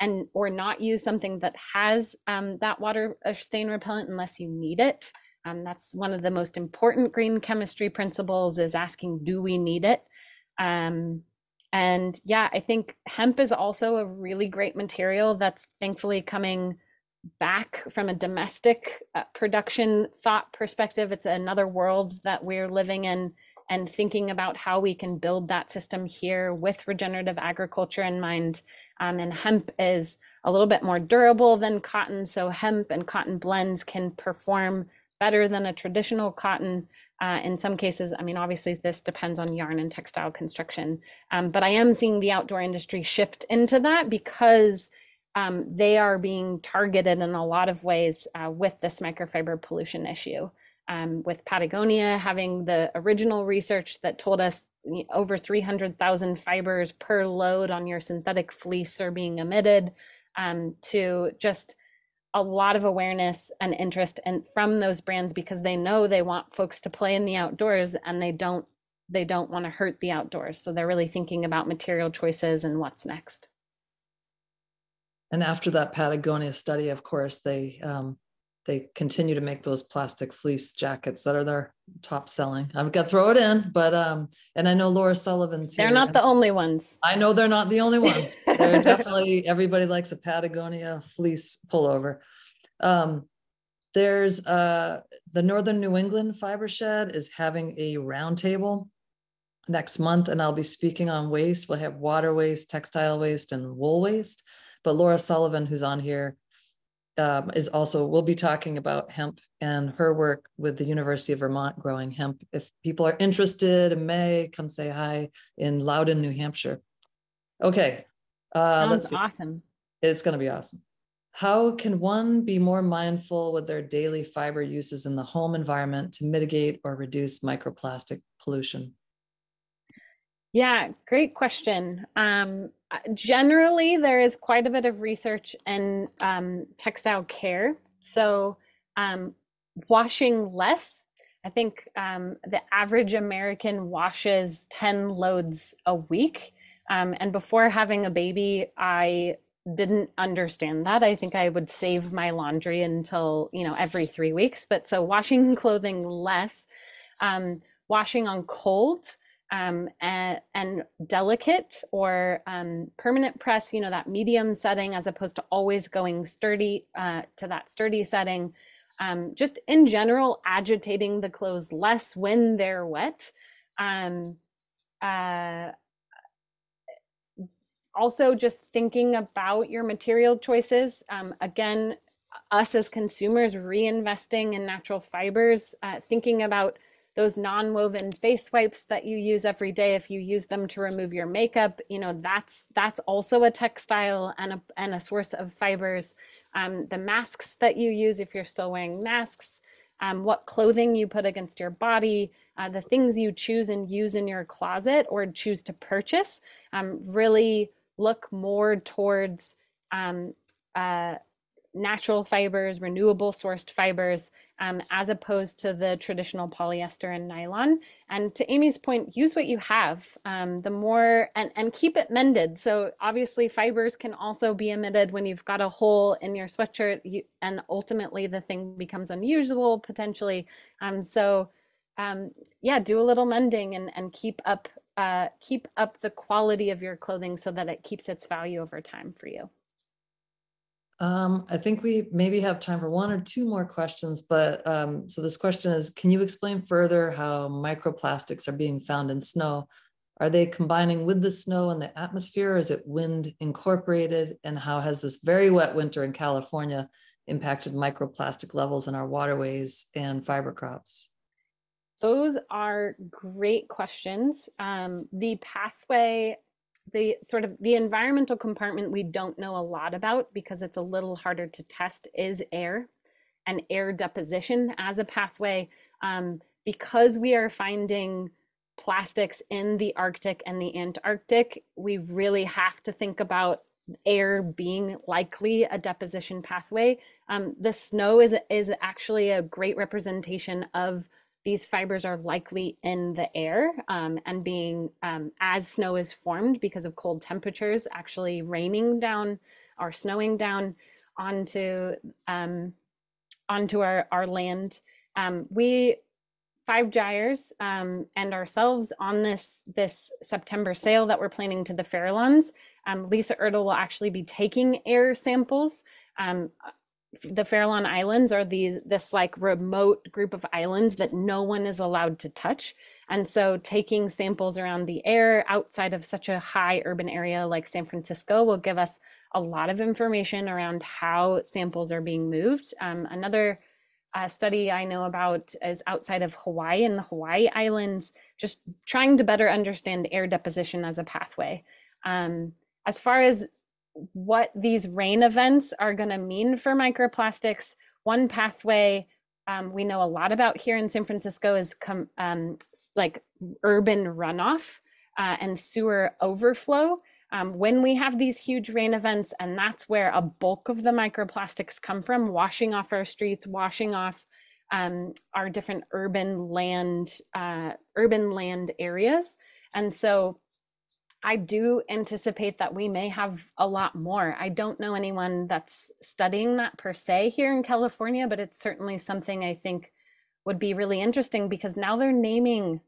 Speaker 3: and or not use something that has um, that water uh, stain repellent unless you need it um, that's one of the most important green chemistry principles is asking, do we need it? Um, and yeah, I think hemp is also a really great material that's thankfully coming back from a domestic uh, production thought perspective. It's another world that we're living in and thinking about how we can build that system here with regenerative agriculture in mind. Um, and hemp is a little bit more durable than cotton. So hemp and cotton blends can perform better than a traditional cotton. Uh, in some cases, I mean, obviously this depends on yarn and textile construction, um, but I am seeing the outdoor industry shift into that because um, they are being targeted in a lot of ways uh, with this microfiber pollution issue. Um, with Patagonia having the original research that told us over 300,000 fibers per load on your synthetic fleece are being emitted, um, to just a lot of awareness and interest and from those brands because they know they want folks to play in the outdoors and they don't they don't want to hurt the outdoors so they're really thinking about material choices and what's next
Speaker 1: and after that Patagonia study, of course, they um, they continue to make those plastic fleece jackets that are their top selling. I've got to throw it in, but um, and I know Laura Sullivan's here.
Speaker 3: they're
Speaker 1: here,
Speaker 3: not the only ones
Speaker 1: I know they're not the only ones. They're definitely everybody likes a Patagonia fleece pullover. Um, there's uh, the Northern New England Fibershed is having a roundtable next month, and I'll be speaking on waste. We'll have water waste, textile waste, and wool waste. But Laura Sullivan, who's on here, um, is also will be talking about hemp and her work with the University of Vermont growing hemp. If people are interested in May, come say hi in Loudon, New Hampshire. Okay, uh,
Speaker 3: sounds awesome
Speaker 1: It's going to be awesome. How can one be more mindful with their daily fiber uses in the home environment to mitigate or reduce microplastic pollution?
Speaker 3: Yeah, great question. Um, uh, generally, there is quite a bit of research in um, textile care. So, um, washing less. I think um, the average American washes 10 loads a week. Um, and before having a baby, I didn't understand that. I think I would save my laundry until, you know, every three weeks. But so washing clothing less, um, washing on cold um, and, delicate or um, permanent press, you know, that medium setting as opposed to always going sturdy uh, to that sturdy setting. Um, just in general, agitating the clothes less when they're wet. Um, uh, also, just thinking about your material choices. Um, again, us as consumers reinvesting in natural fibers, uh, thinking about those non-woven face wipes that you use every day if you use them to remove your makeup you know that's that's also a textile and a, and a source of fibers. Um, the masks that you use if you're still wearing masks um, what clothing you put against your body uh, the things you choose and use in your closet or choose to purchase um, really look more towards um, uh, natural fibers, renewable sourced fibers, um, as opposed to the traditional polyester and nylon. And to Amy's point, use what you have. Um, the more and, and keep it mended. So obviously, fibers can also be emitted when you've got a hole in your sweatshirt, you, and ultimately the thing becomes unusable potentially. Um, so um, yeah, do a little mending and and keep up uh, keep up the quality of your clothing so that it keeps its value over time for you.
Speaker 1: Um, I think we maybe have time for one or two more questions, but um, so this question is, can you explain further how microplastics are being found in snow? Are they combining with the snow in the atmosphere? Is it wind incorporated? And how has this very wet winter in California impacted microplastic levels in our waterways and fiber crops?
Speaker 3: Those are great questions. Um, the pathway the sort of the environmental compartment we don't know a lot about because it's a little harder to test is air and air deposition as a pathway. Um, because we are finding plastics in the arctic and the antarctic we really have to think about air being likely a deposition pathway. Um, the snow is is actually a great representation of these fibers are likely in the air um, and being um, as snow is formed because of cold temperatures actually raining down or snowing down onto um, onto our, our land. Um, we five gyres um, and ourselves on this this September sail that we're planning to the Farallones. Um, Lisa Erdle will actually be taking air samples the Farallon Islands are these this like remote group of islands that no one is allowed to touch. And so taking samples around the air outside of such a high urban area like San Francisco will give us a lot of information around how samples are being moved. Um, another uh, study I know about is outside of Hawaii and the Hawaii Islands, just trying to better understand air deposition as a pathway. Um, as far as what these rain events are going to mean for microplastics. One pathway um, we know a lot about here in San Francisco is com- um, like urban runoff uh, and sewer overflow. Um, when we have these huge rain events, and that's where a bulk of the microplastics come from, washing off our streets, washing off um, our different urban land, uh, urban land areas. And so I do anticipate that we may have a lot more. I don't know anyone that's studying that per se here in California, but it's certainly something I think would be really interesting because now they're naming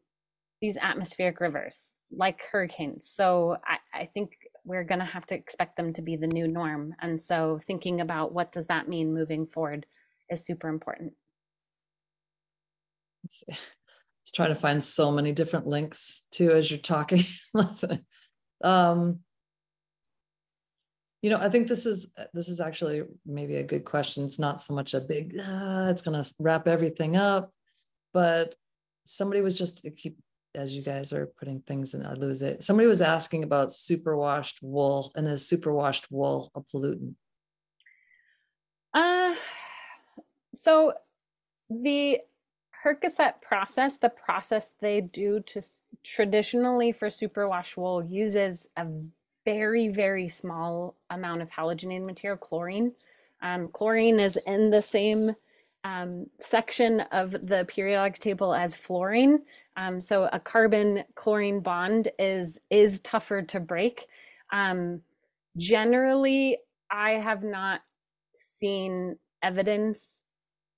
Speaker 3: these atmospheric rivers like hurricanes. So I, I think we're going to have to expect them to be the new norm. And so thinking about what does that mean moving forward is super important.
Speaker 1: I trying to find so many different links too as you're talking. Um, you know, I think this is this is actually maybe a good question. It's not so much a big, uh, it's going to wrap everything up, but somebody was just keep as you guys are putting things in, I lose it. Somebody was asking about superwashed wool, and is superwashed wool a pollutant?
Speaker 3: Uh, so the Hercosett process, the process they do to traditionally for superwash wool uses a very, very small amount of halogenated material, chlorine. Um, chlorine is in the same um, section of the periodic table as fluorine. Um, so a carbon chlorine bond is, is tougher to break. Um, generally, I have not seen evidence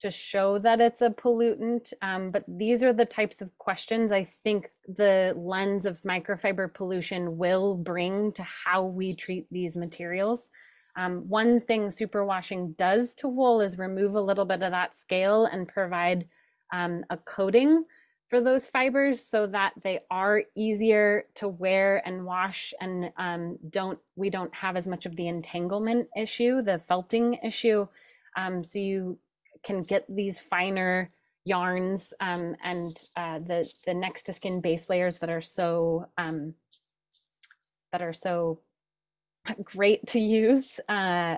Speaker 3: to show that it's a pollutant. Um, but these are the types of questions I think the lens of microfiber pollution will bring to how we treat these materials. Um, one thing superwashing does to wool is remove a little bit of that scale and provide um, a coating for those fibers so that they are easier to wear and wash and um, don't we don't have as much of the entanglement issue, the felting issue Um, so you can get these finer yarns um, and uh, the the next to skin base layers that are so um, that are so great to use. Uh,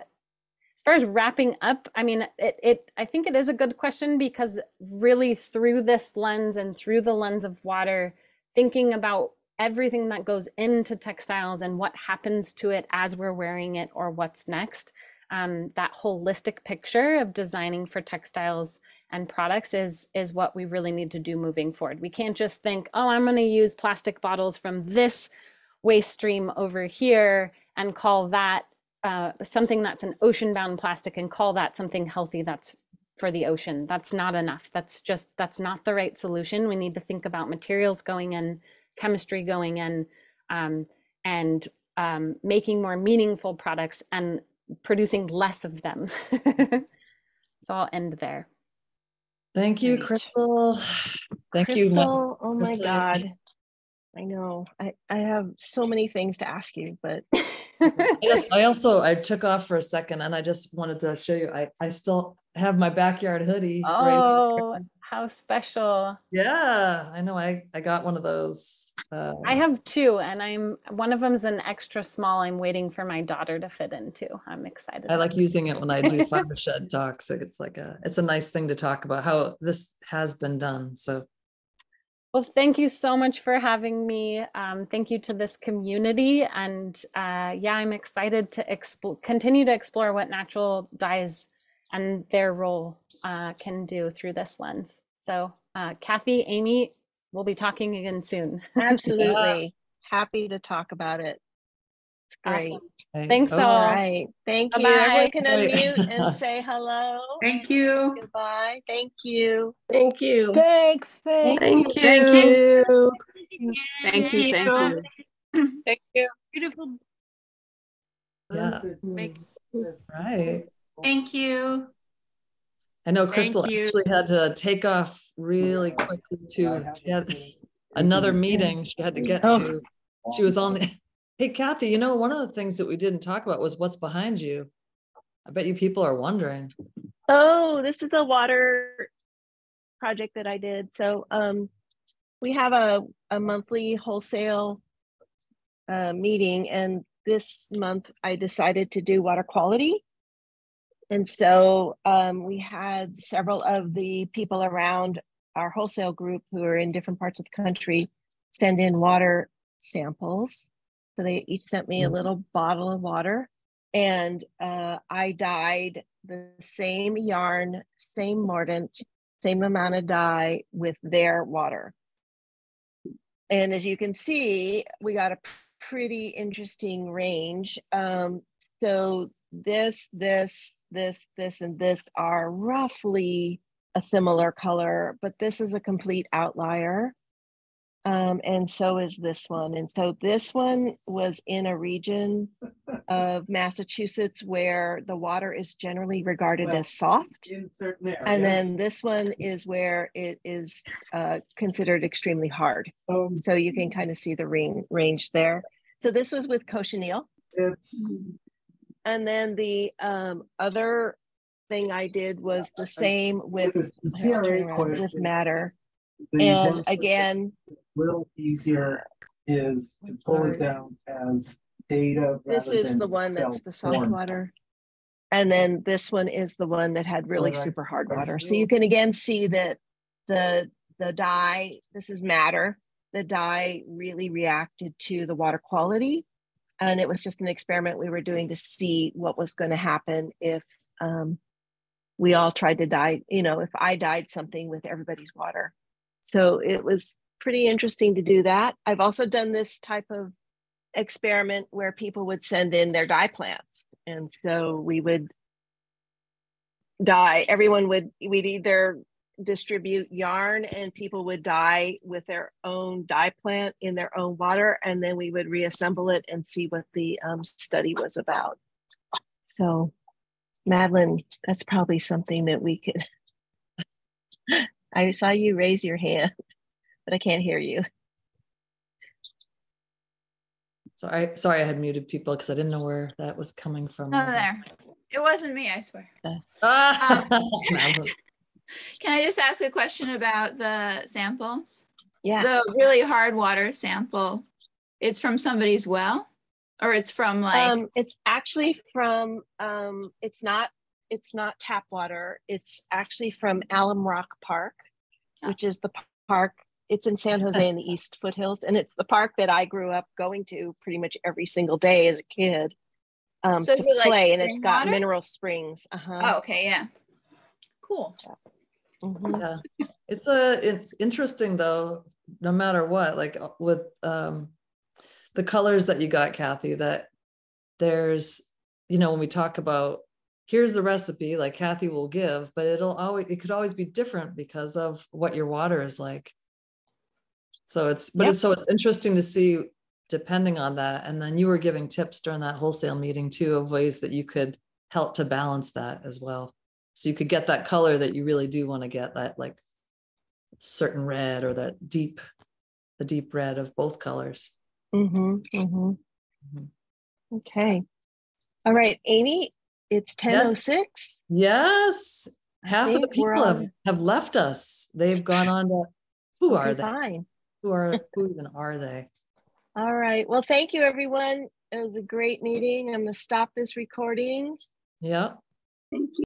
Speaker 3: as far as wrapping up, I mean, it, it I think it is a good question because really through this lens and through the lens of water, thinking about everything that goes into textiles and what happens to it as we're wearing it or what's next. Um, that holistic picture of designing for textiles and products is is what we really need to do moving forward. We can't just think, oh, I'm going to use plastic bottles from this waste stream over here and call that uh, something that's an ocean bound plastic and call that something healthy that's for the ocean. That's not enough. That's just, that's not the right solution. We need to think about materials going in, chemistry going in, um, and um, making more meaningful products and producing less of them. so I'll end there.
Speaker 1: Thank you, Krystle. Thank you.
Speaker 2: Krystle, oh my
Speaker 1: Krystle,
Speaker 2: God. I know. I, I have so many things to ask you, but
Speaker 1: I also, I took off for a second and I just wanted to show you, I, I still have my backyard hoodie. right
Speaker 3: oh, how special.
Speaker 1: Yeah, I know. I, I got one of those. Uh,
Speaker 3: I have two, and I'm one of them's an extra small. I'm waiting for my daughter to fit into. I'm excited.
Speaker 1: I like using it when I do fire shed talks. It's like a, it's a nice thing to talk about how this has been done. So
Speaker 3: Well, thank you so much for having me. Um, thank you to this community. And uh, yeah, I'm excited to explore, continue to explore what natural dyes and their role uh, can do through this lens. So, uh, Kathy, Amy, we'll be talking again soon.
Speaker 2: absolutely happy to talk about it. It's great.
Speaker 3: Awesome.
Speaker 1: I-
Speaker 3: Thanks
Speaker 1: oh,
Speaker 3: all.
Speaker 2: All right. Thank you.
Speaker 3: Bye-bye.
Speaker 2: Everyone can unmute and say hello.
Speaker 5: Thank you.
Speaker 2: Goodbye. Thank you.
Speaker 6: Thank you.
Speaker 2: Thanks. Thanks.
Speaker 6: Thank you.
Speaker 5: Thank you.
Speaker 6: Thank you. Thank you.
Speaker 5: Thank you.
Speaker 6: Beautiful.
Speaker 1: Yeah,
Speaker 5: Make-
Speaker 1: right.
Speaker 5: Thank you.
Speaker 1: I know Krystle
Speaker 5: you.
Speaker 1: actually had to take off really quickly to, she had another meeting she had to get
Speaker 2: Oh.
Speaker 1: to. She was on the, hey Kathy, you know, one of the things that we didn't talk about was what's behind you. I bet you people are wondering.
Speaker 2: Oh, this is a water project that I did. So um, we have a, a monthly wholesale uh, meeting, and this month I decided to do water quality. And so um, we had several of the people around our wholesale group who are in different parts of the country send in water samples. So they each sent me a little bottle of water and uh, I dyed the same yarn, same mordant, same amount of dye with their water. And as you can see, we got a pretty interesting range. Um, so this, this, this, this, and this are roughly a similar color, but this is a complete outlier. Um, and so is this one. And so this one was in a region of Massachusetts where the water is generally regarded
Speaker 7: Well,
Speaker 2: as soft.
Speaker 7: in certain areas.
Speaker 2: And then this one is where it is uh, considered extremely hard.
Speaker 7: Um,
Speaker 2: So you can kind of see the ring, range there. So this was with cochineal.
Speaker 7: it's,
Speaker 2: And then the um, other thing I did was the same with,
Speaker 7: the CRA
Speaker 2: around, with madder.
Speaker 7: the
Speaker 2: And
Speaker 7: best-
Speaker 2: again,
Speaker 7: Little easier is to pull it down as data.
Speaker 2: This is
Speaker 7: than
Speaker 2: the one that's the salt
Speaker 7: self-form.
Speaker 2: water. And then this one is the one that had really
Speaker 7: Alright,
Speaker 2: super hard water. So you can again see that the, the dye, this is madder. The dye really reacted to the water quality. And it was just an experiment we were doing to see what was going to happen if um, we all tried to dye you know, if I dyed something with everybody's water. So it was pretty interesting to do that. I've also done this type of experiment where people would send in their dye plants. And so we would dye, everyone would, we'd either distribute yarn and people would dye with their own dye plant in their own water. And then we would reassemble it and see what the um, study was about. So Madeline, that's probably something that we could. I saw you raise your hand, but I can't hear you.
Speaker 1: Sorry, sorry, I had muted people because I didn't know where that was coming from.
Speaker 8: Oh, there. It wasn't me, I swear.
Speaker 1: Ah.
Speaker 8: Can I just ask a question about the samples?
Speaker 2: Yeah.
Speaker 8: The really hard water sample, it's from somebody's well? Or it's from like,
Speaker 2: Um, it's actually from, um, it's not, it's not tap water. It's actually from Alum Rock Park,
Speaker 8: Oh.
Speaker 2: which is the park. It's in San Jose in the East Foothills, and it's the park that I grew up going to pretty much every single day as a kid um,
Speaker 8: So
Speaker 2: to
Speaker 8: it like
Speaker 2: play. and it's got
Speaker 8: water?
Speaker 2: mineral springs. Uh-huh.
Speaker 8: oh, okay, yeah. Cool.
Speaker 2: Mhm.
Speaker 1: Yeah, it's a, it's interesting though, no matter what, like uh, with um the colors that you got, Kathy, that there's, you know, when we talk about here's the recipe, like Kathy will give, but it'll always it could always be different because of what your water is like. So it's but
Speaker 2: Yep.
Speaker 1: it's so it's interesting to see depending on that. And then you were giving tips during that wholesale meeting too of ways that you could help to balance that as well. So you could get that color that you really do want to get that like certain red or that deep, the deep red of both colors.
Speaker 2: mm-hmm, mhm.
Speaker 1: Mhm.
Speaker 2: Okay. All right, Amy, it's 10:06.
Speaker 1: Yes. Half of the people have, have left us. They've gone on to, who are they?
Speaker 2: Fine.
Speaker 1: Who are, who even are they?
Speaker 2: All right. Well, thank you, everyone. It was a great meeting. I'm going to stop this recording.
Speaker 1: Yeah.
Speaker 6: Thank you.